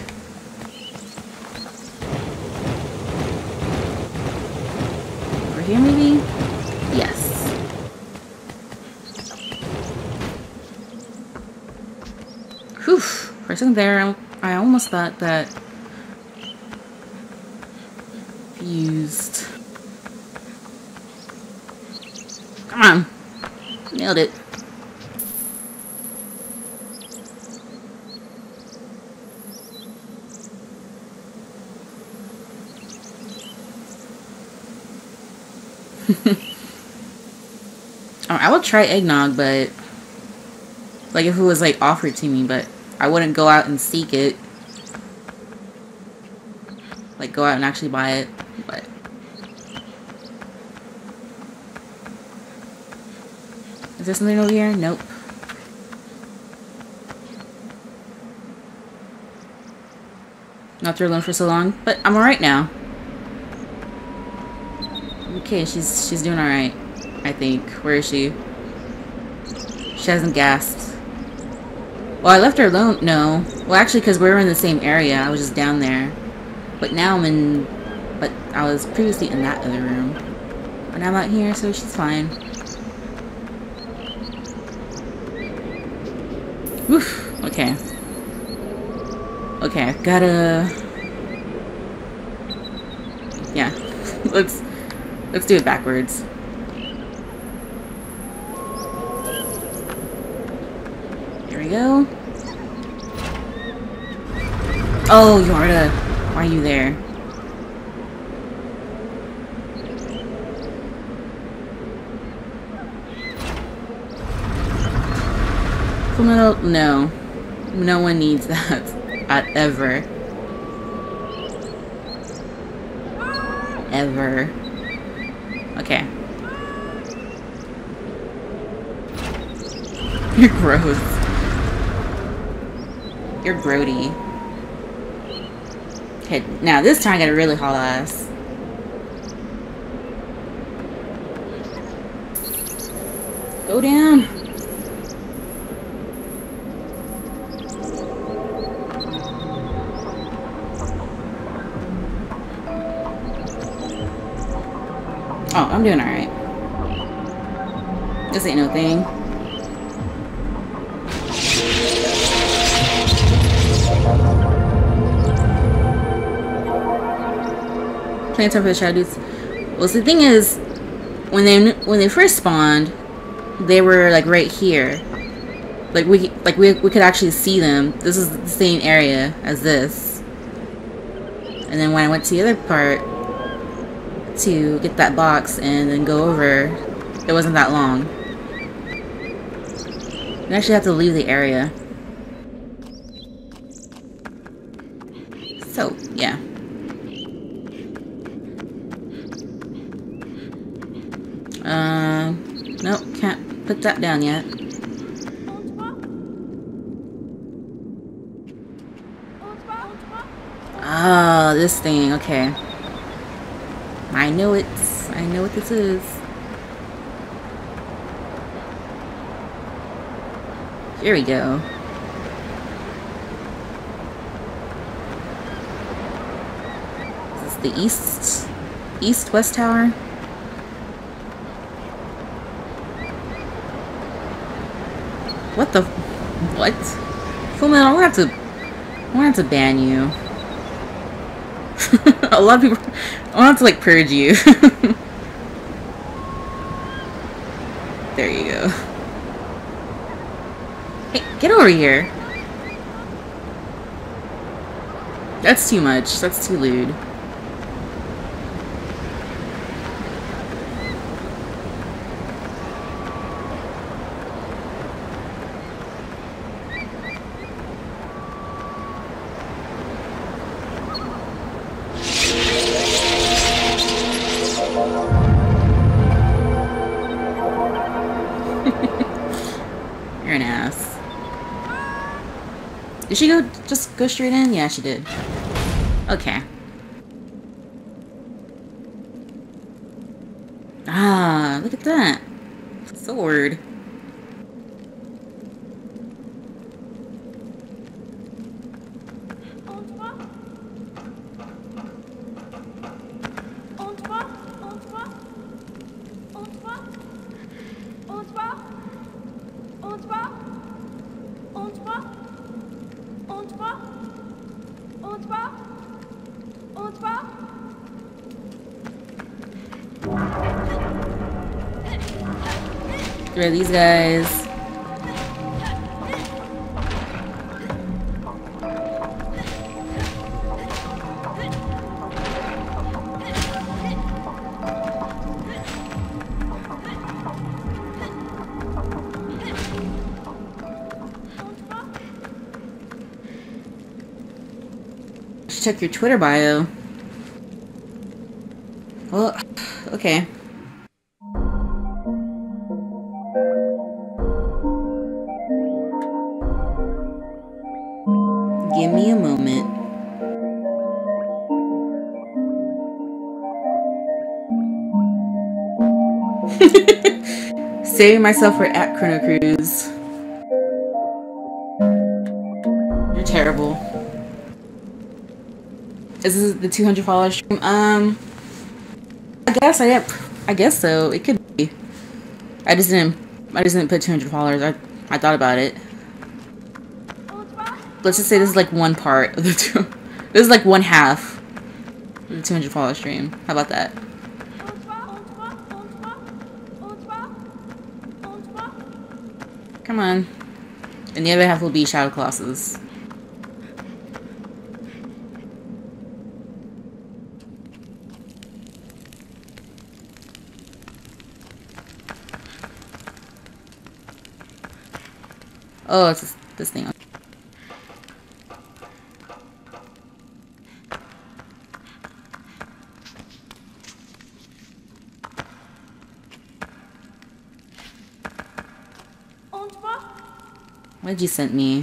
Over here, maybe? Yes. Whew. A there, I almost thought that fused. Come on. Nailed it. Oh, I would try eggnog, but like if it was like offered to me, but I wouldn't go out and seek it. Like go out and actually buy it, but Is there something over here? Nope. Not her alone for so long, but I'm alright now. Okay, she's she's doing alright. I think. Where is she? She hasn't gasped. Well, I left her alone. No. Well, actually, because we were in the same area. I was just down there. But now I'm in... But I was previously in that other room. But now I'm out here, so she's fine. Woof. Okay. Okay, I've gotta... Yeah. let's... Let's do it backwards. Here we go. Oh, Yarda. Why are you there? Fullmetal, no. No one needs that. At ever. Ever. Okay. You're gross. You're grody. Okay, now this time I got a really hot ass. Go down. Oh, I'm doing alright. This ain't no thing. Shadow dudes. Well, so the thing is, when they when they first spawned, they were like right here. Like we like we we could actually see them. This is the same area as this. And then when I went to the other part to get that box and then go over, it wasn't that long. You actually have to leave the area. So, yeah. Uh, nope, can't put that down yet. Ah, this thing, okay. I know it. I know what this is. Here we go. Is this the east? East-west tower? What the? What? Fullmetal, I'm gonna have to. I'm gonna have to ban you. A lot of people. I'm gonna have to like purge you. There you go. Hey, get over here. That's too much. That's too lewd. Did she go just go straight in? Yeah, she did. Okay. Ah, look at that. These guys? Check your Twitter bio. Well, okay. Saving myself for at Chrono Cruise. You're terrible. Is this the 200 follower stream? Um, I guess I didn't. I guess so. It could be. I just didn't. I just didn't put 200 followers. I I thought about it. Let's just say this is like one part of the two. This is like one half of the 200 follower stream. How about that? Come on. And the other half will be Shadow Colossus. Oh, it's this thing. What did you send me?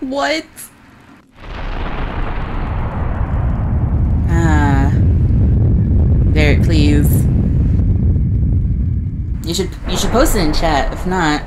what? Ah. There, please. You should you should post it in chat. If not,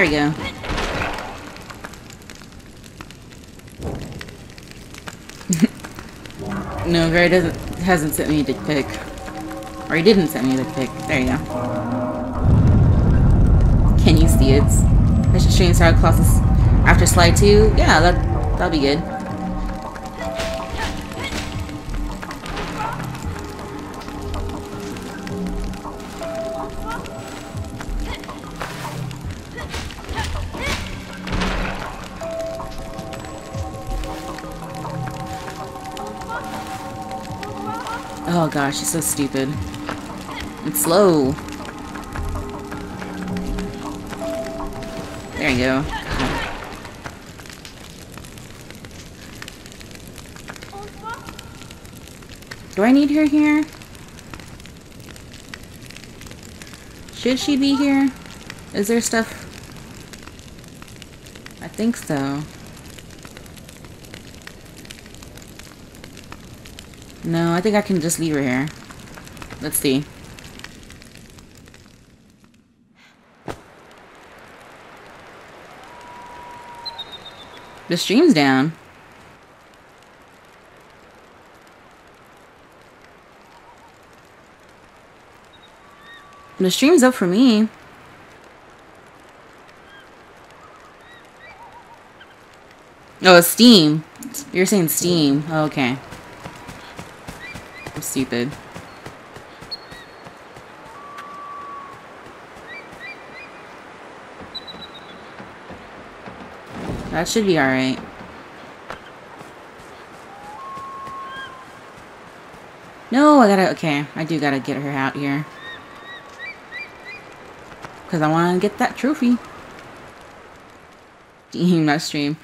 There we go. no, Gray doesn't hasn't sent me a dick pic. Or he didn't send me a dick pic. There you go. Can you see it? I should you Star Colossus after slide two. Yeah, that that'll be good. Gosh, she's so stupid. It's slow. There you go. Do I need her here? Should she be here? Is there stuff? I think so. No, I think I can just leave her here. Let's see. The stream's down. The stream's up for me. Oh, Steam. You're saying Steam. Oh, okay. Stupid. That should be alright. No, I gotta, okay. I do gotta get her out here. Because I want to get that trophy. Steam, not stream.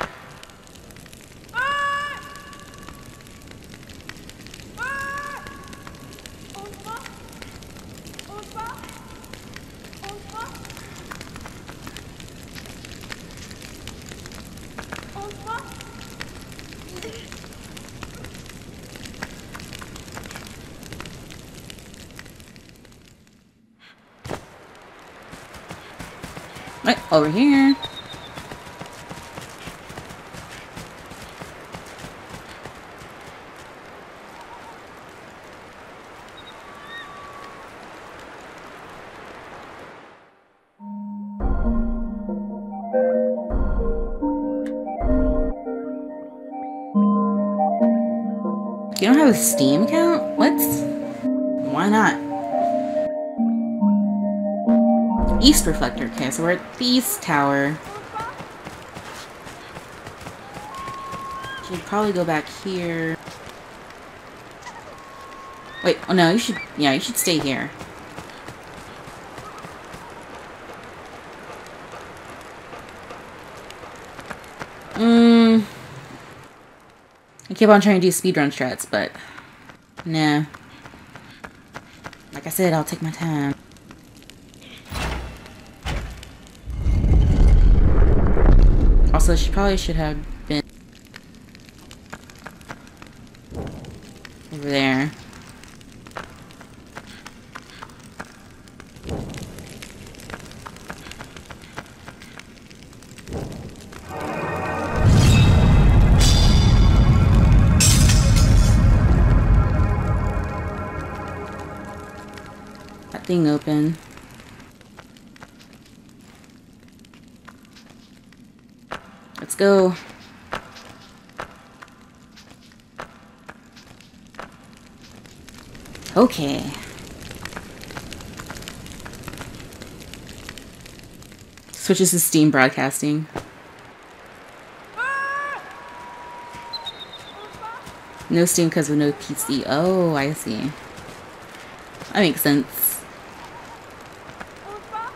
Over here. You don't have a Steam account? Reflector. Okay, so we're at the East Tower. Should probably go back here. Wait, oh no, you should, yeah, you should stay here. Mmm. I keep on trying to do speedrun strats, but nah. Like I said, I'll take my time. Also, she probably should have been over there. Okay. Switches to Steam Broadcasting. No Steam because of no PC. Oh, I see. That makes sense. Entre pas.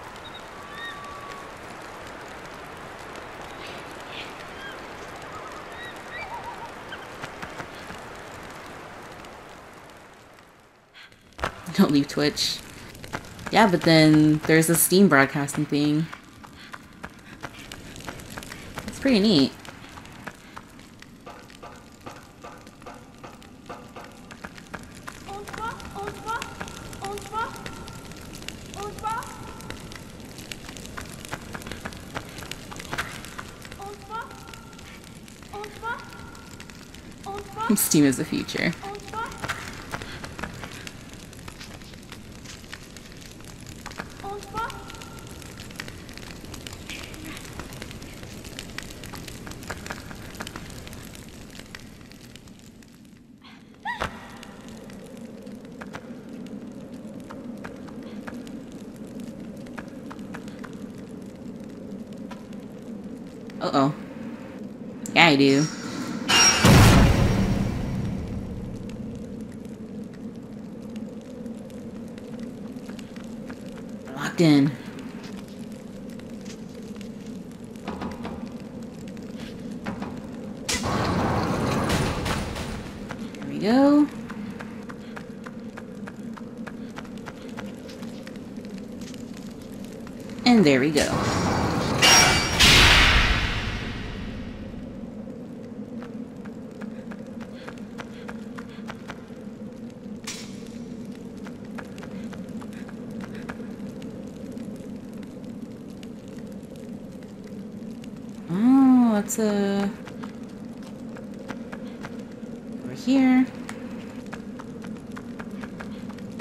Don't leave Twitch. Yeah, but then there's a Steam broadcasting thing. It's pretty neat. Steam is the future. Entre pas. Entre pas. Uh oh. Yeah, I do. locked in. There we go. And there we go. Oh, that's a... Over here.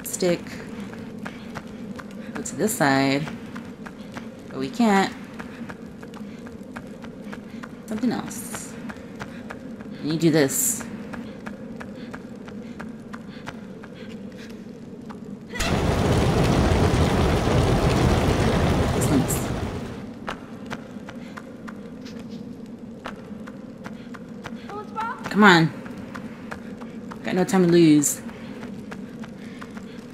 Stick. Go to this side. Can't. Something else. And you do this. Come on. Got no time to lose.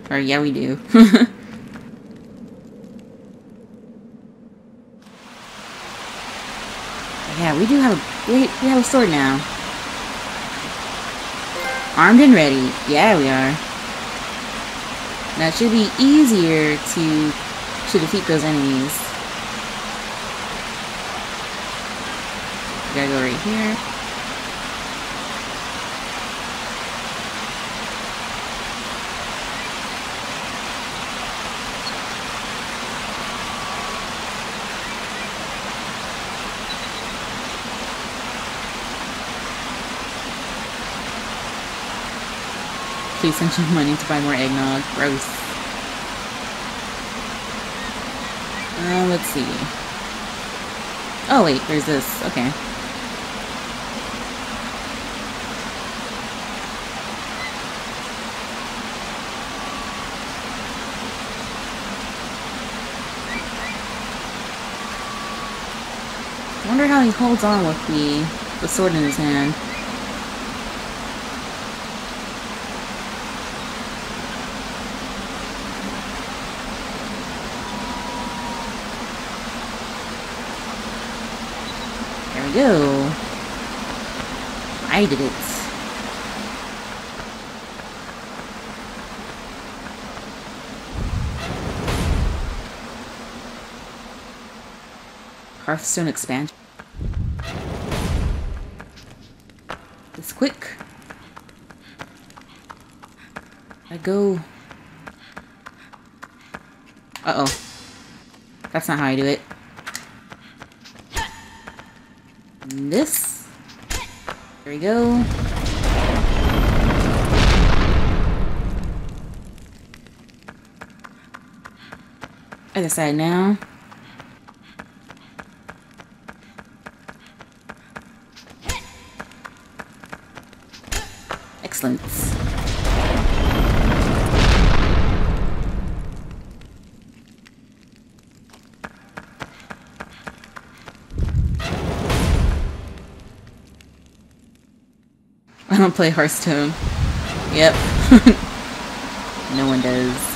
Or yeah, we do. yeah, we we have a sword now. Armed and ready. Yeah, we are. Now it should be easier to to defeat those enemies. Gotta go right here. Please send you money to buy more eggnog. Gross. Uh, let's see. Oh wait, there's this. Okay. I wonder how he holds on with the the sword in his hand. Go. I did it. Hearthstone expansion. This quick. I go. Uh oh. That's not how I do it. Go. Other side now. Don't play Hearthstone. Yep. no one does.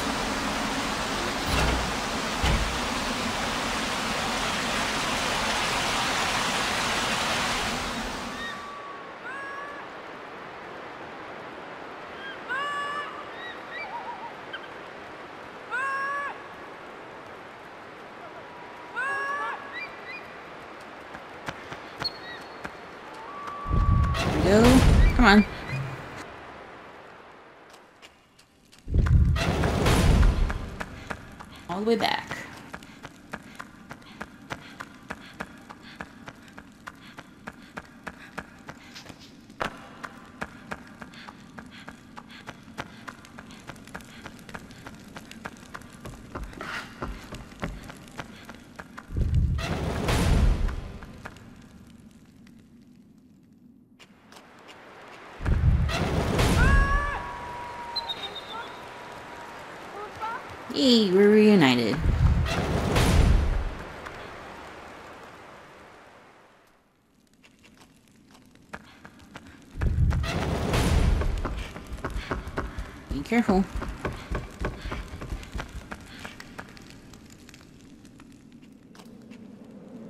Careful.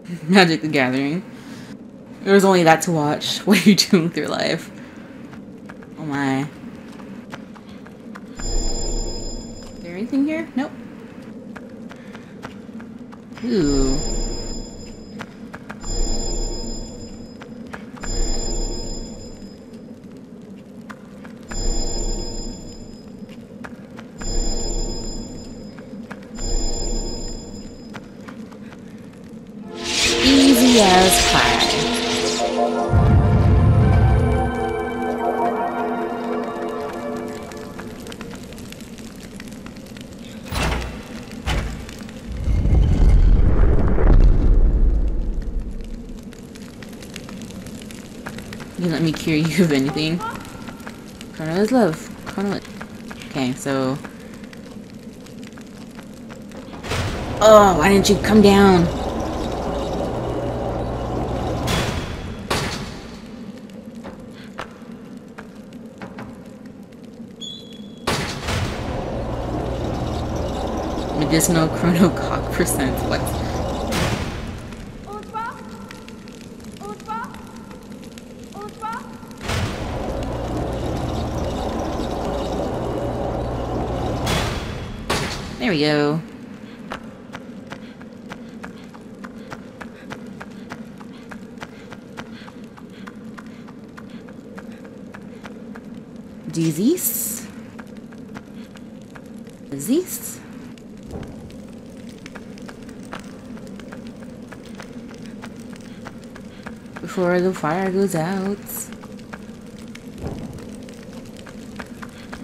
Magic the Gathering. There was only that to watch. What are you doing with your life? Cure you of anything. Chrono is love. Chrono. Okay, so... Oh, why didn't you come down? Medicinal chronocock percent. What? There we go. Disease. Disease. Before the fire goes out.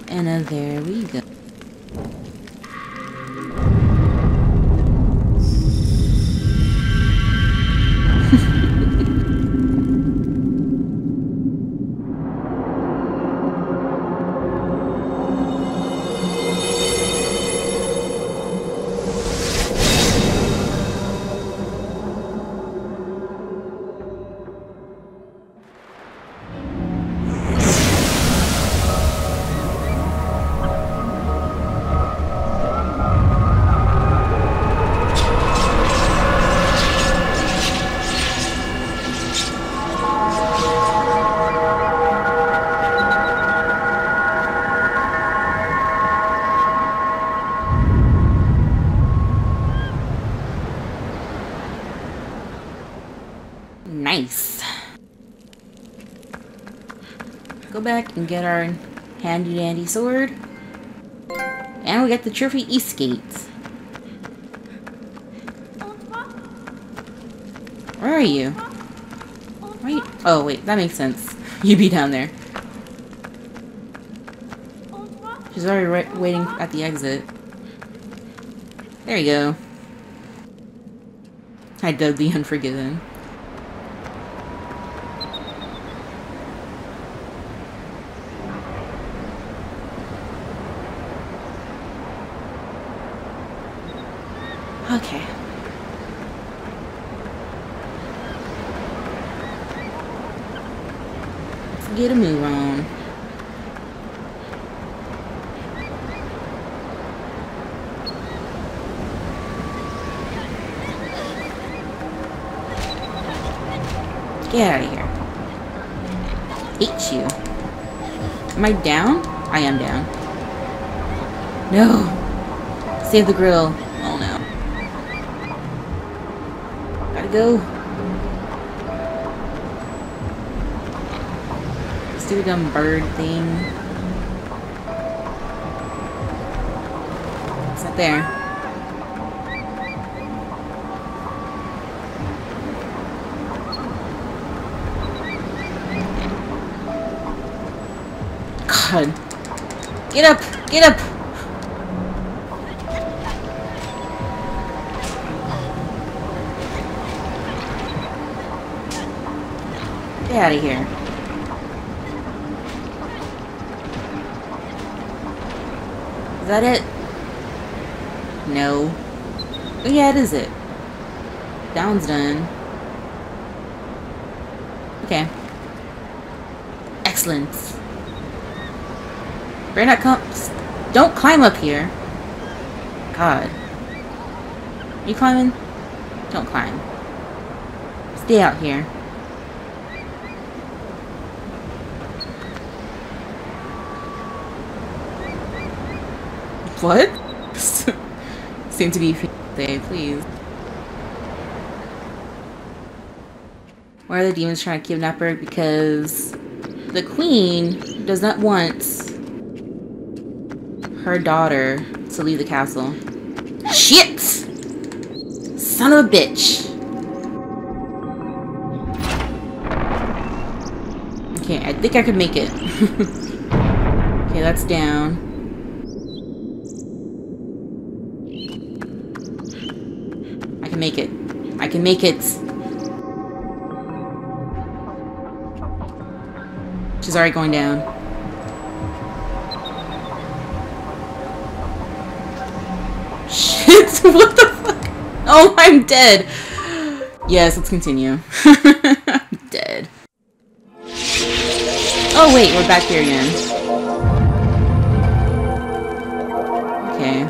And uh, there we go. Back and get our handy dandy sword. And we get the trophy East Gate. Und zwar? Where are you? Right. Oh, wait, that makes sense. You be down there. She's already right, waiting at the exit. There you go. I dug the Unforgiven. Okay. Let's get a move on. Get out of here. Hate you. Am I down? I am down. No. Save the grill. Oh no. Gotta go. Stupid dumb bird thing. It's not there. God. Get up! Get up! Get out of here. Is that it? No. Oh yeah, it is it. Down's done. Okay. Excellent. Better not come. Don't climb up here. God. You climbing? Don't climb. Stay out here. What? Seem to be day, please. Why are the demons trying to kidnap her? Because the queen does not want her daughter to leave the castle. Shit! Son of a bitch! Okay, I think I could make it. okay, that's down. I can make it. I can make it. She's already going down. Shit, what the fuck? Oh, I'm dead. Yes, let's continue. I'm dead. Oh wait, we're back here again. Okay.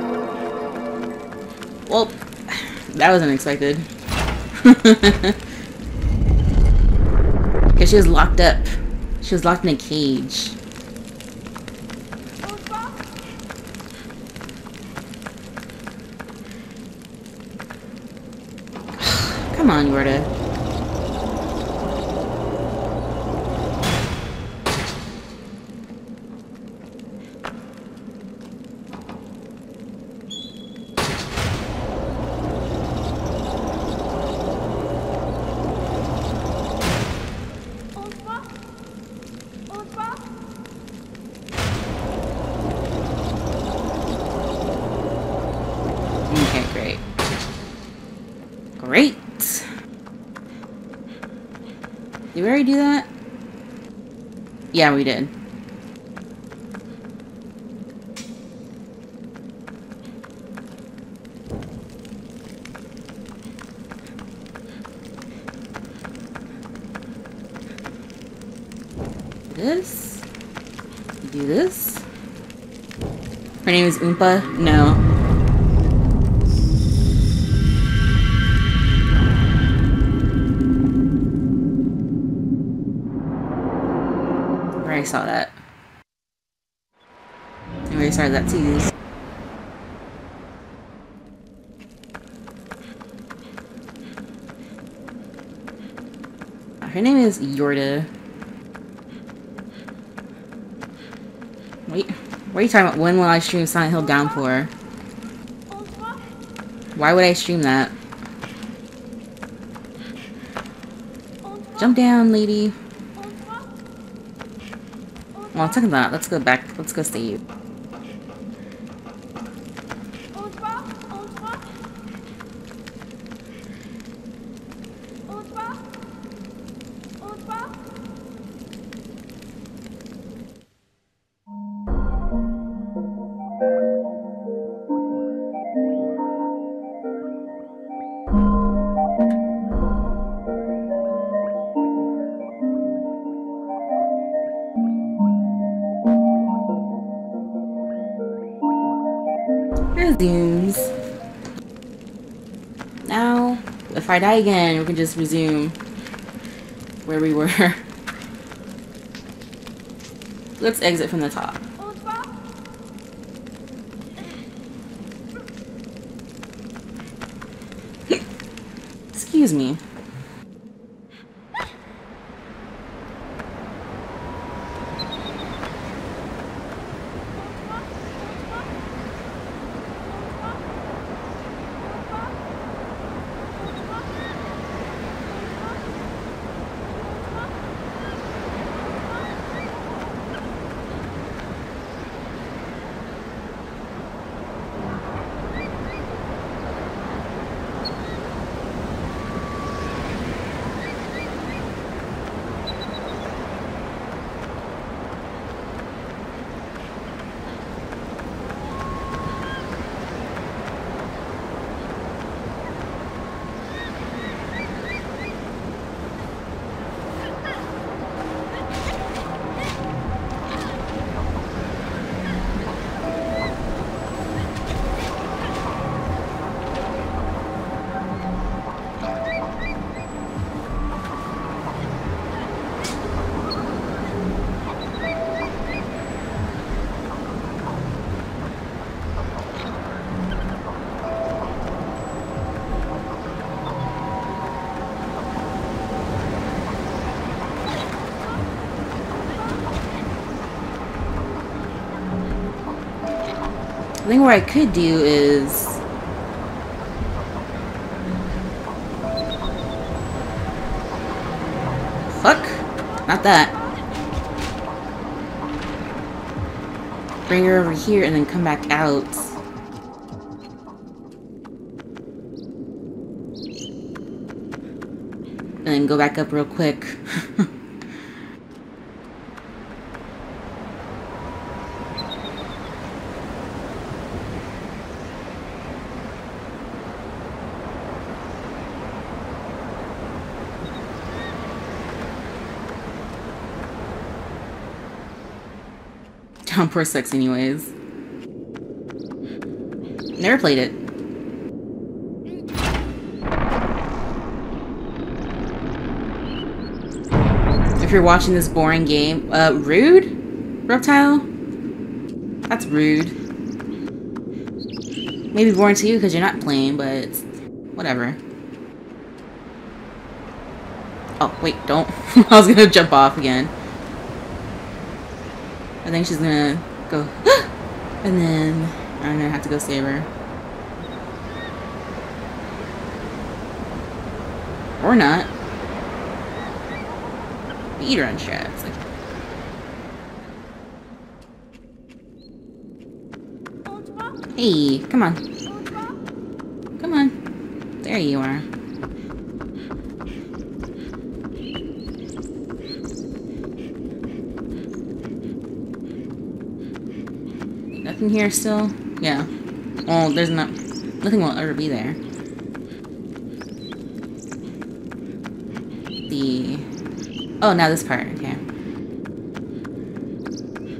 Well, that was unexpected. Because she was locked up. She was locked in a cage. Come on, Yorda. On se voit On se voit Okay, great. Great! Did we already do that? Yeah, we did. This? Do this? Her name is Oompa? No. I already started that. Her name is Yorda. Wait, what are you talking about? When will I stream Silent Hill Downpour? Why would I stream that? Jump down, lady. Well, talking about, let's go back. Let's go save. I die again, we can just resume where we were. Let's exit from the top. I could do is... Fuck! Not that. Bring her over here and then come back out. And then go back up real quick. Downpour sucks anyways. Never played it. If you're watching this boring game, uh, rude? Reptile? That's rude. Maybe boring to you because you're not playing, but whatever. Oh, wait, don't. I was gonna jump off again. I think she's gonna go, and then I'm gonna have to go save her. Or not. Eat her on shreds. Like, hey, come on. Come on. There you are. Nothing here still? Yeah. Well, there's not... Nothing will ever be there. The... Oh, now this part. Okay.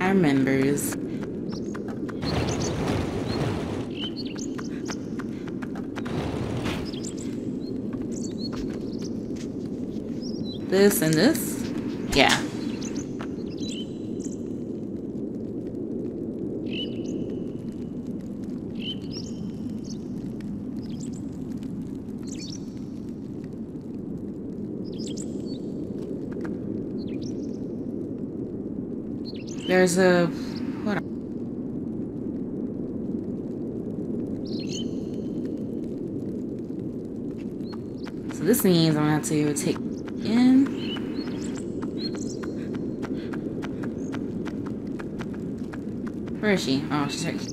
I remembers. This and this? Yeah. There's a... So this means I'm gonna have to take in. Where is she? Oh, she's right here.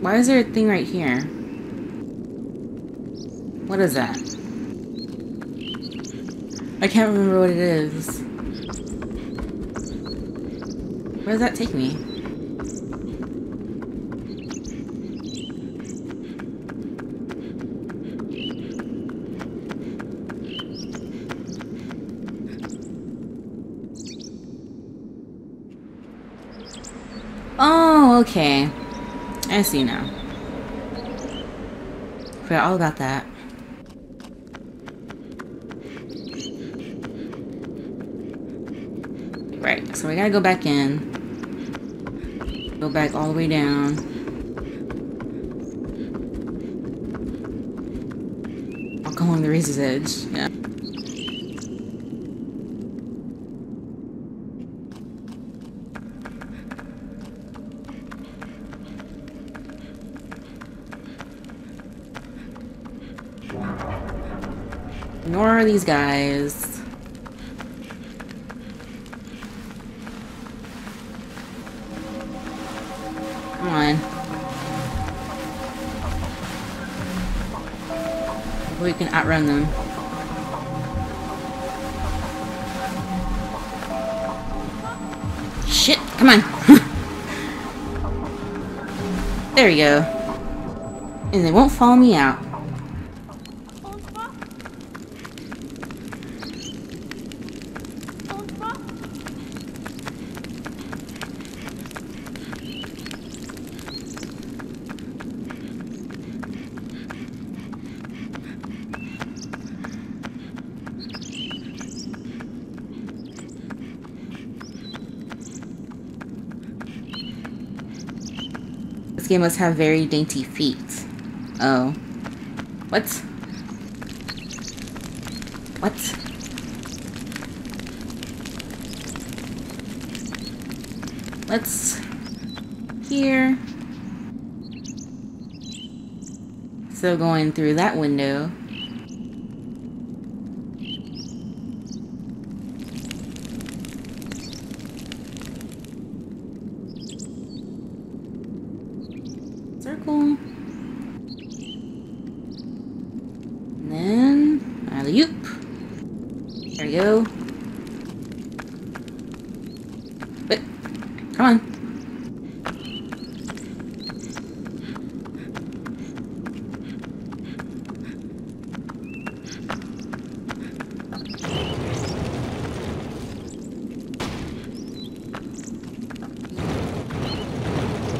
Why is there a thing right here? What is that? I can't remember what it is. Where does that take me? Oh, okay. I see now. Forgot all about that. Right, so we gotta go back in. Go back all the way down. Go along the razor's edge. Yeah. Ignore these guys. Come on. We can outrun them. Shit, come on. there we go. And they won't follow me out. This game must have very dainty feet. Oh. What? What? Let's... Here. So going through that window. Circle. And then, alley-oop. There we go. Wait, come on.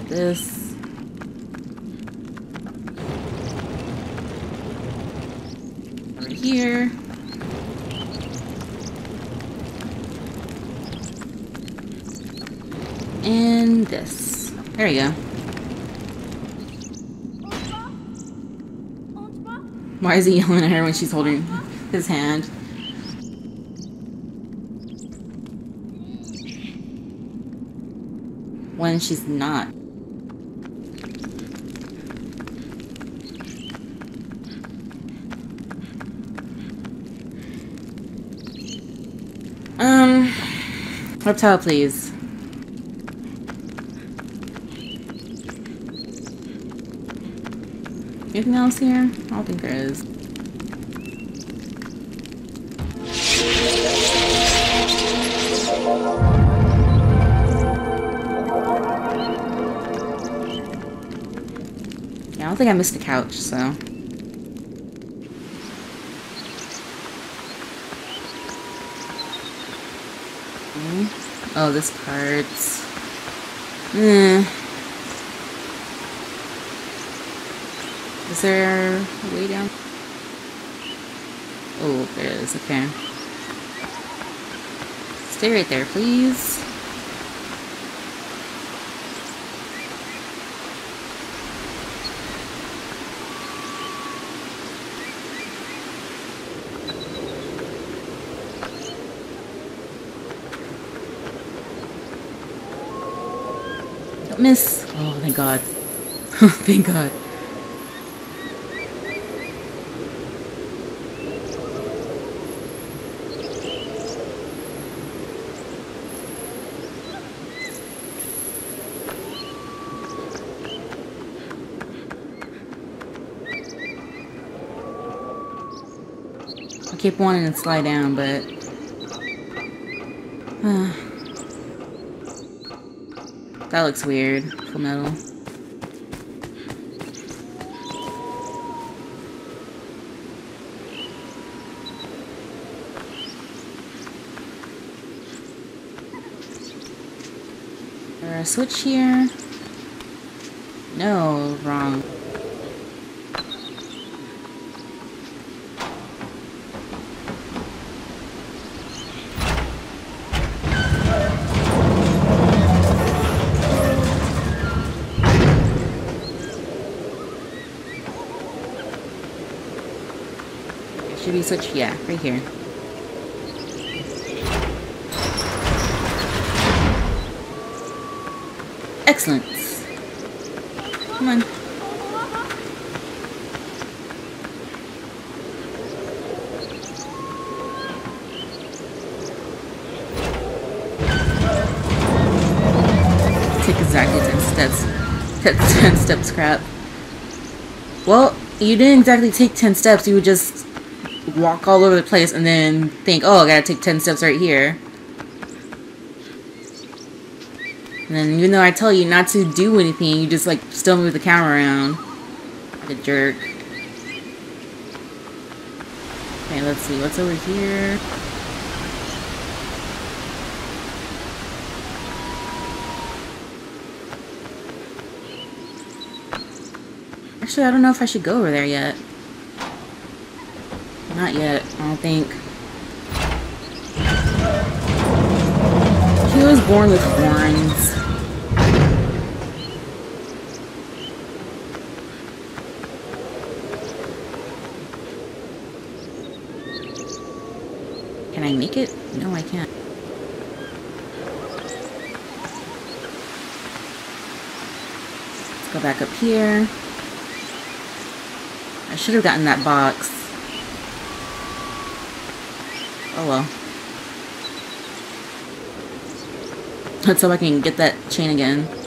This. Over here. And this. There you go. On te va On te va Why is he yelling at her when she's holding his hand? When she's not. Um, reptile, please. Anything else here? I don't think there is. Yeah, I don't think I missed the couch, so. Hmm. Oh, this part. Eh. Is there a way down? Oh, there it is. Okay. Stay right there, please. Don't miss. Oh, thank God. thank God. I keep wanting to slide down, but. Uh, that looks weird. Full metal. There a switch here? No, wrong. Should be switch? Yeah, right here. Excellent. Come on. Take exactly 10 steps. 10, 10 steps crap. Well, you didn't exactly take 10 steps, you would just walk all over the place and then think, oh, I gotta take 10 steps right here. And then even though I tell you not to do anything, you just like still move the camera around. Like a jerk. Okay, let's see, what's over here? Actually, I don't know if I should go over there yet. Not yet, I don't think. He was born with horns. Can I make it? No, I can't. Let's go back up here. I should have gotten that box. Oh well. Let's hope I can get that chain again.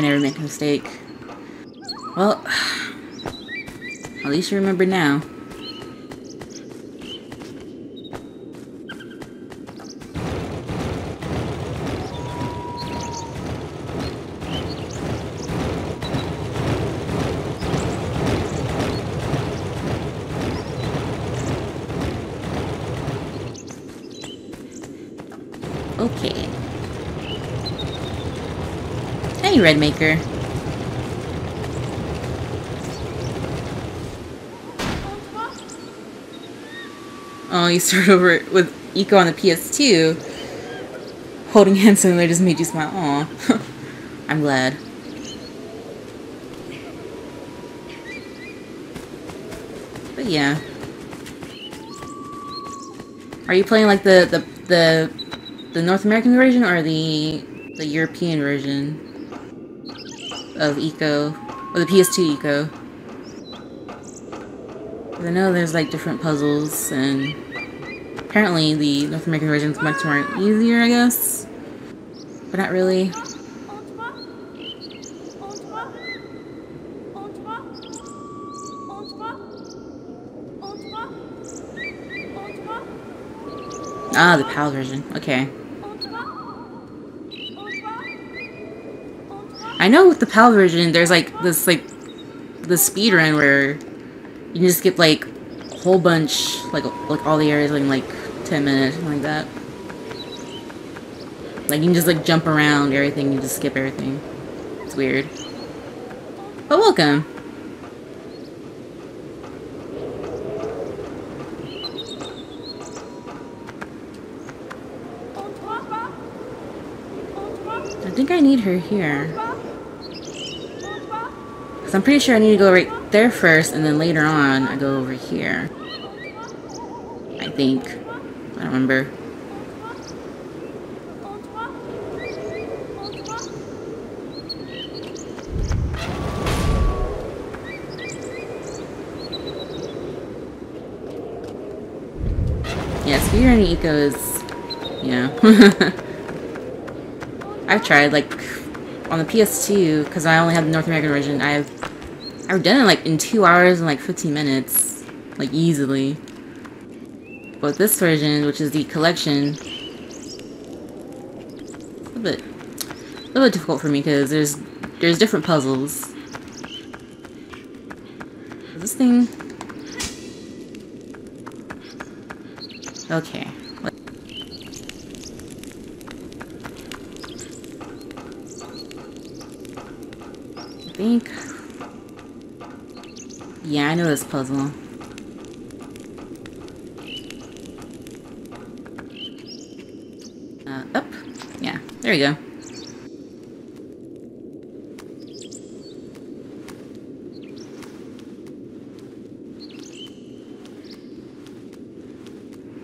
I never make a mistake. Well, at least you remember now. Redmaker. Oh, you start over with Ico on the PS2. Holding hands suddenly just made you smile. Aw. I'm glad. But yeah. Are you playing like the the the the North American version or the the European version of Ico or the PS2 Ico. I know there's like different puzzles and apparently the North American version is much more easier, I guess. But not really. Ah, the PAL version. Okay. On toi On toi On toi I know with the PAL version, there's like this like the speed run where you can just skip like a whole bunch, like like all the areas in like ten minutes, something like that. Like you can just like jump around everything, you just skip everything. It's weird. But welcome. I think I need her here. I'm pretty sure I need to go right there first, and then later on I go over here. I think. I don't remember. Toi Yeah, speedrunning Ico is, you know. I've tried like on the PS2 because I only have the North American version. I've I've done it like in two hours and like 15 minutes, like easily. But this version, which is the collection, a bit, a little bit difficult for me because there's there's different puzzles. This thing? Okay. let- I think. Yeah, I know this puzzle. Uh, up. Yeah, there you go.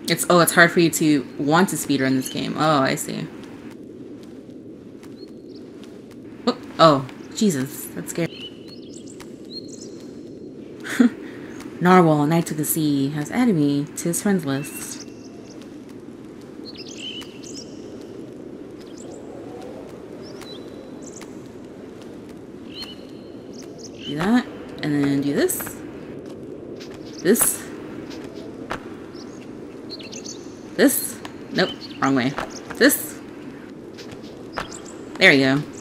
It's oh, it's hard for you to want to speedrun this game. Oh, I see. Oh, oh, Jesus, that's scary. Narwhal, Knight of the Sea, has added me to his friends list. Do that, and then do this. This. This? Nope, wrong way. This? There you go.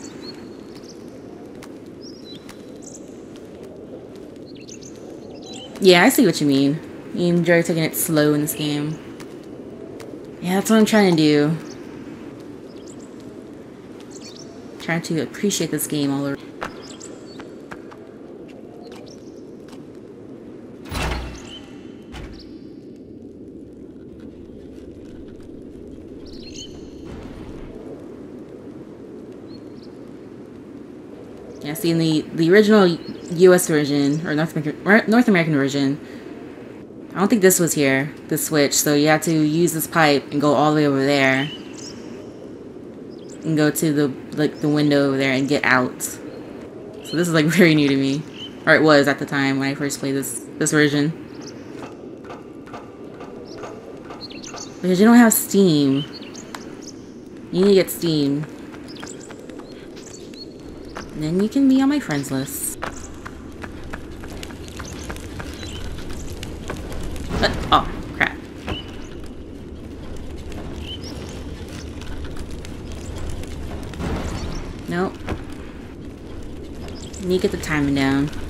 Yeah, I see what you mean. You enjoy taking it slow in this game. Yeah, that's what I'm trying to do. Trying to appreciate this game all over. Yeah, see, in the, the original US version, or North American, North American version, I don't think this was here, the switch, so you have to use this pipe and go all the way over there. And go to the, like, the window over there and get out. So this is, like, very new to me. Or it was at the time when I first played this, this version. Because you don't have Steam. You need to get Steam. And then you can be on my friends list. Uh, oh, crap. Nope. Need to get the timing down.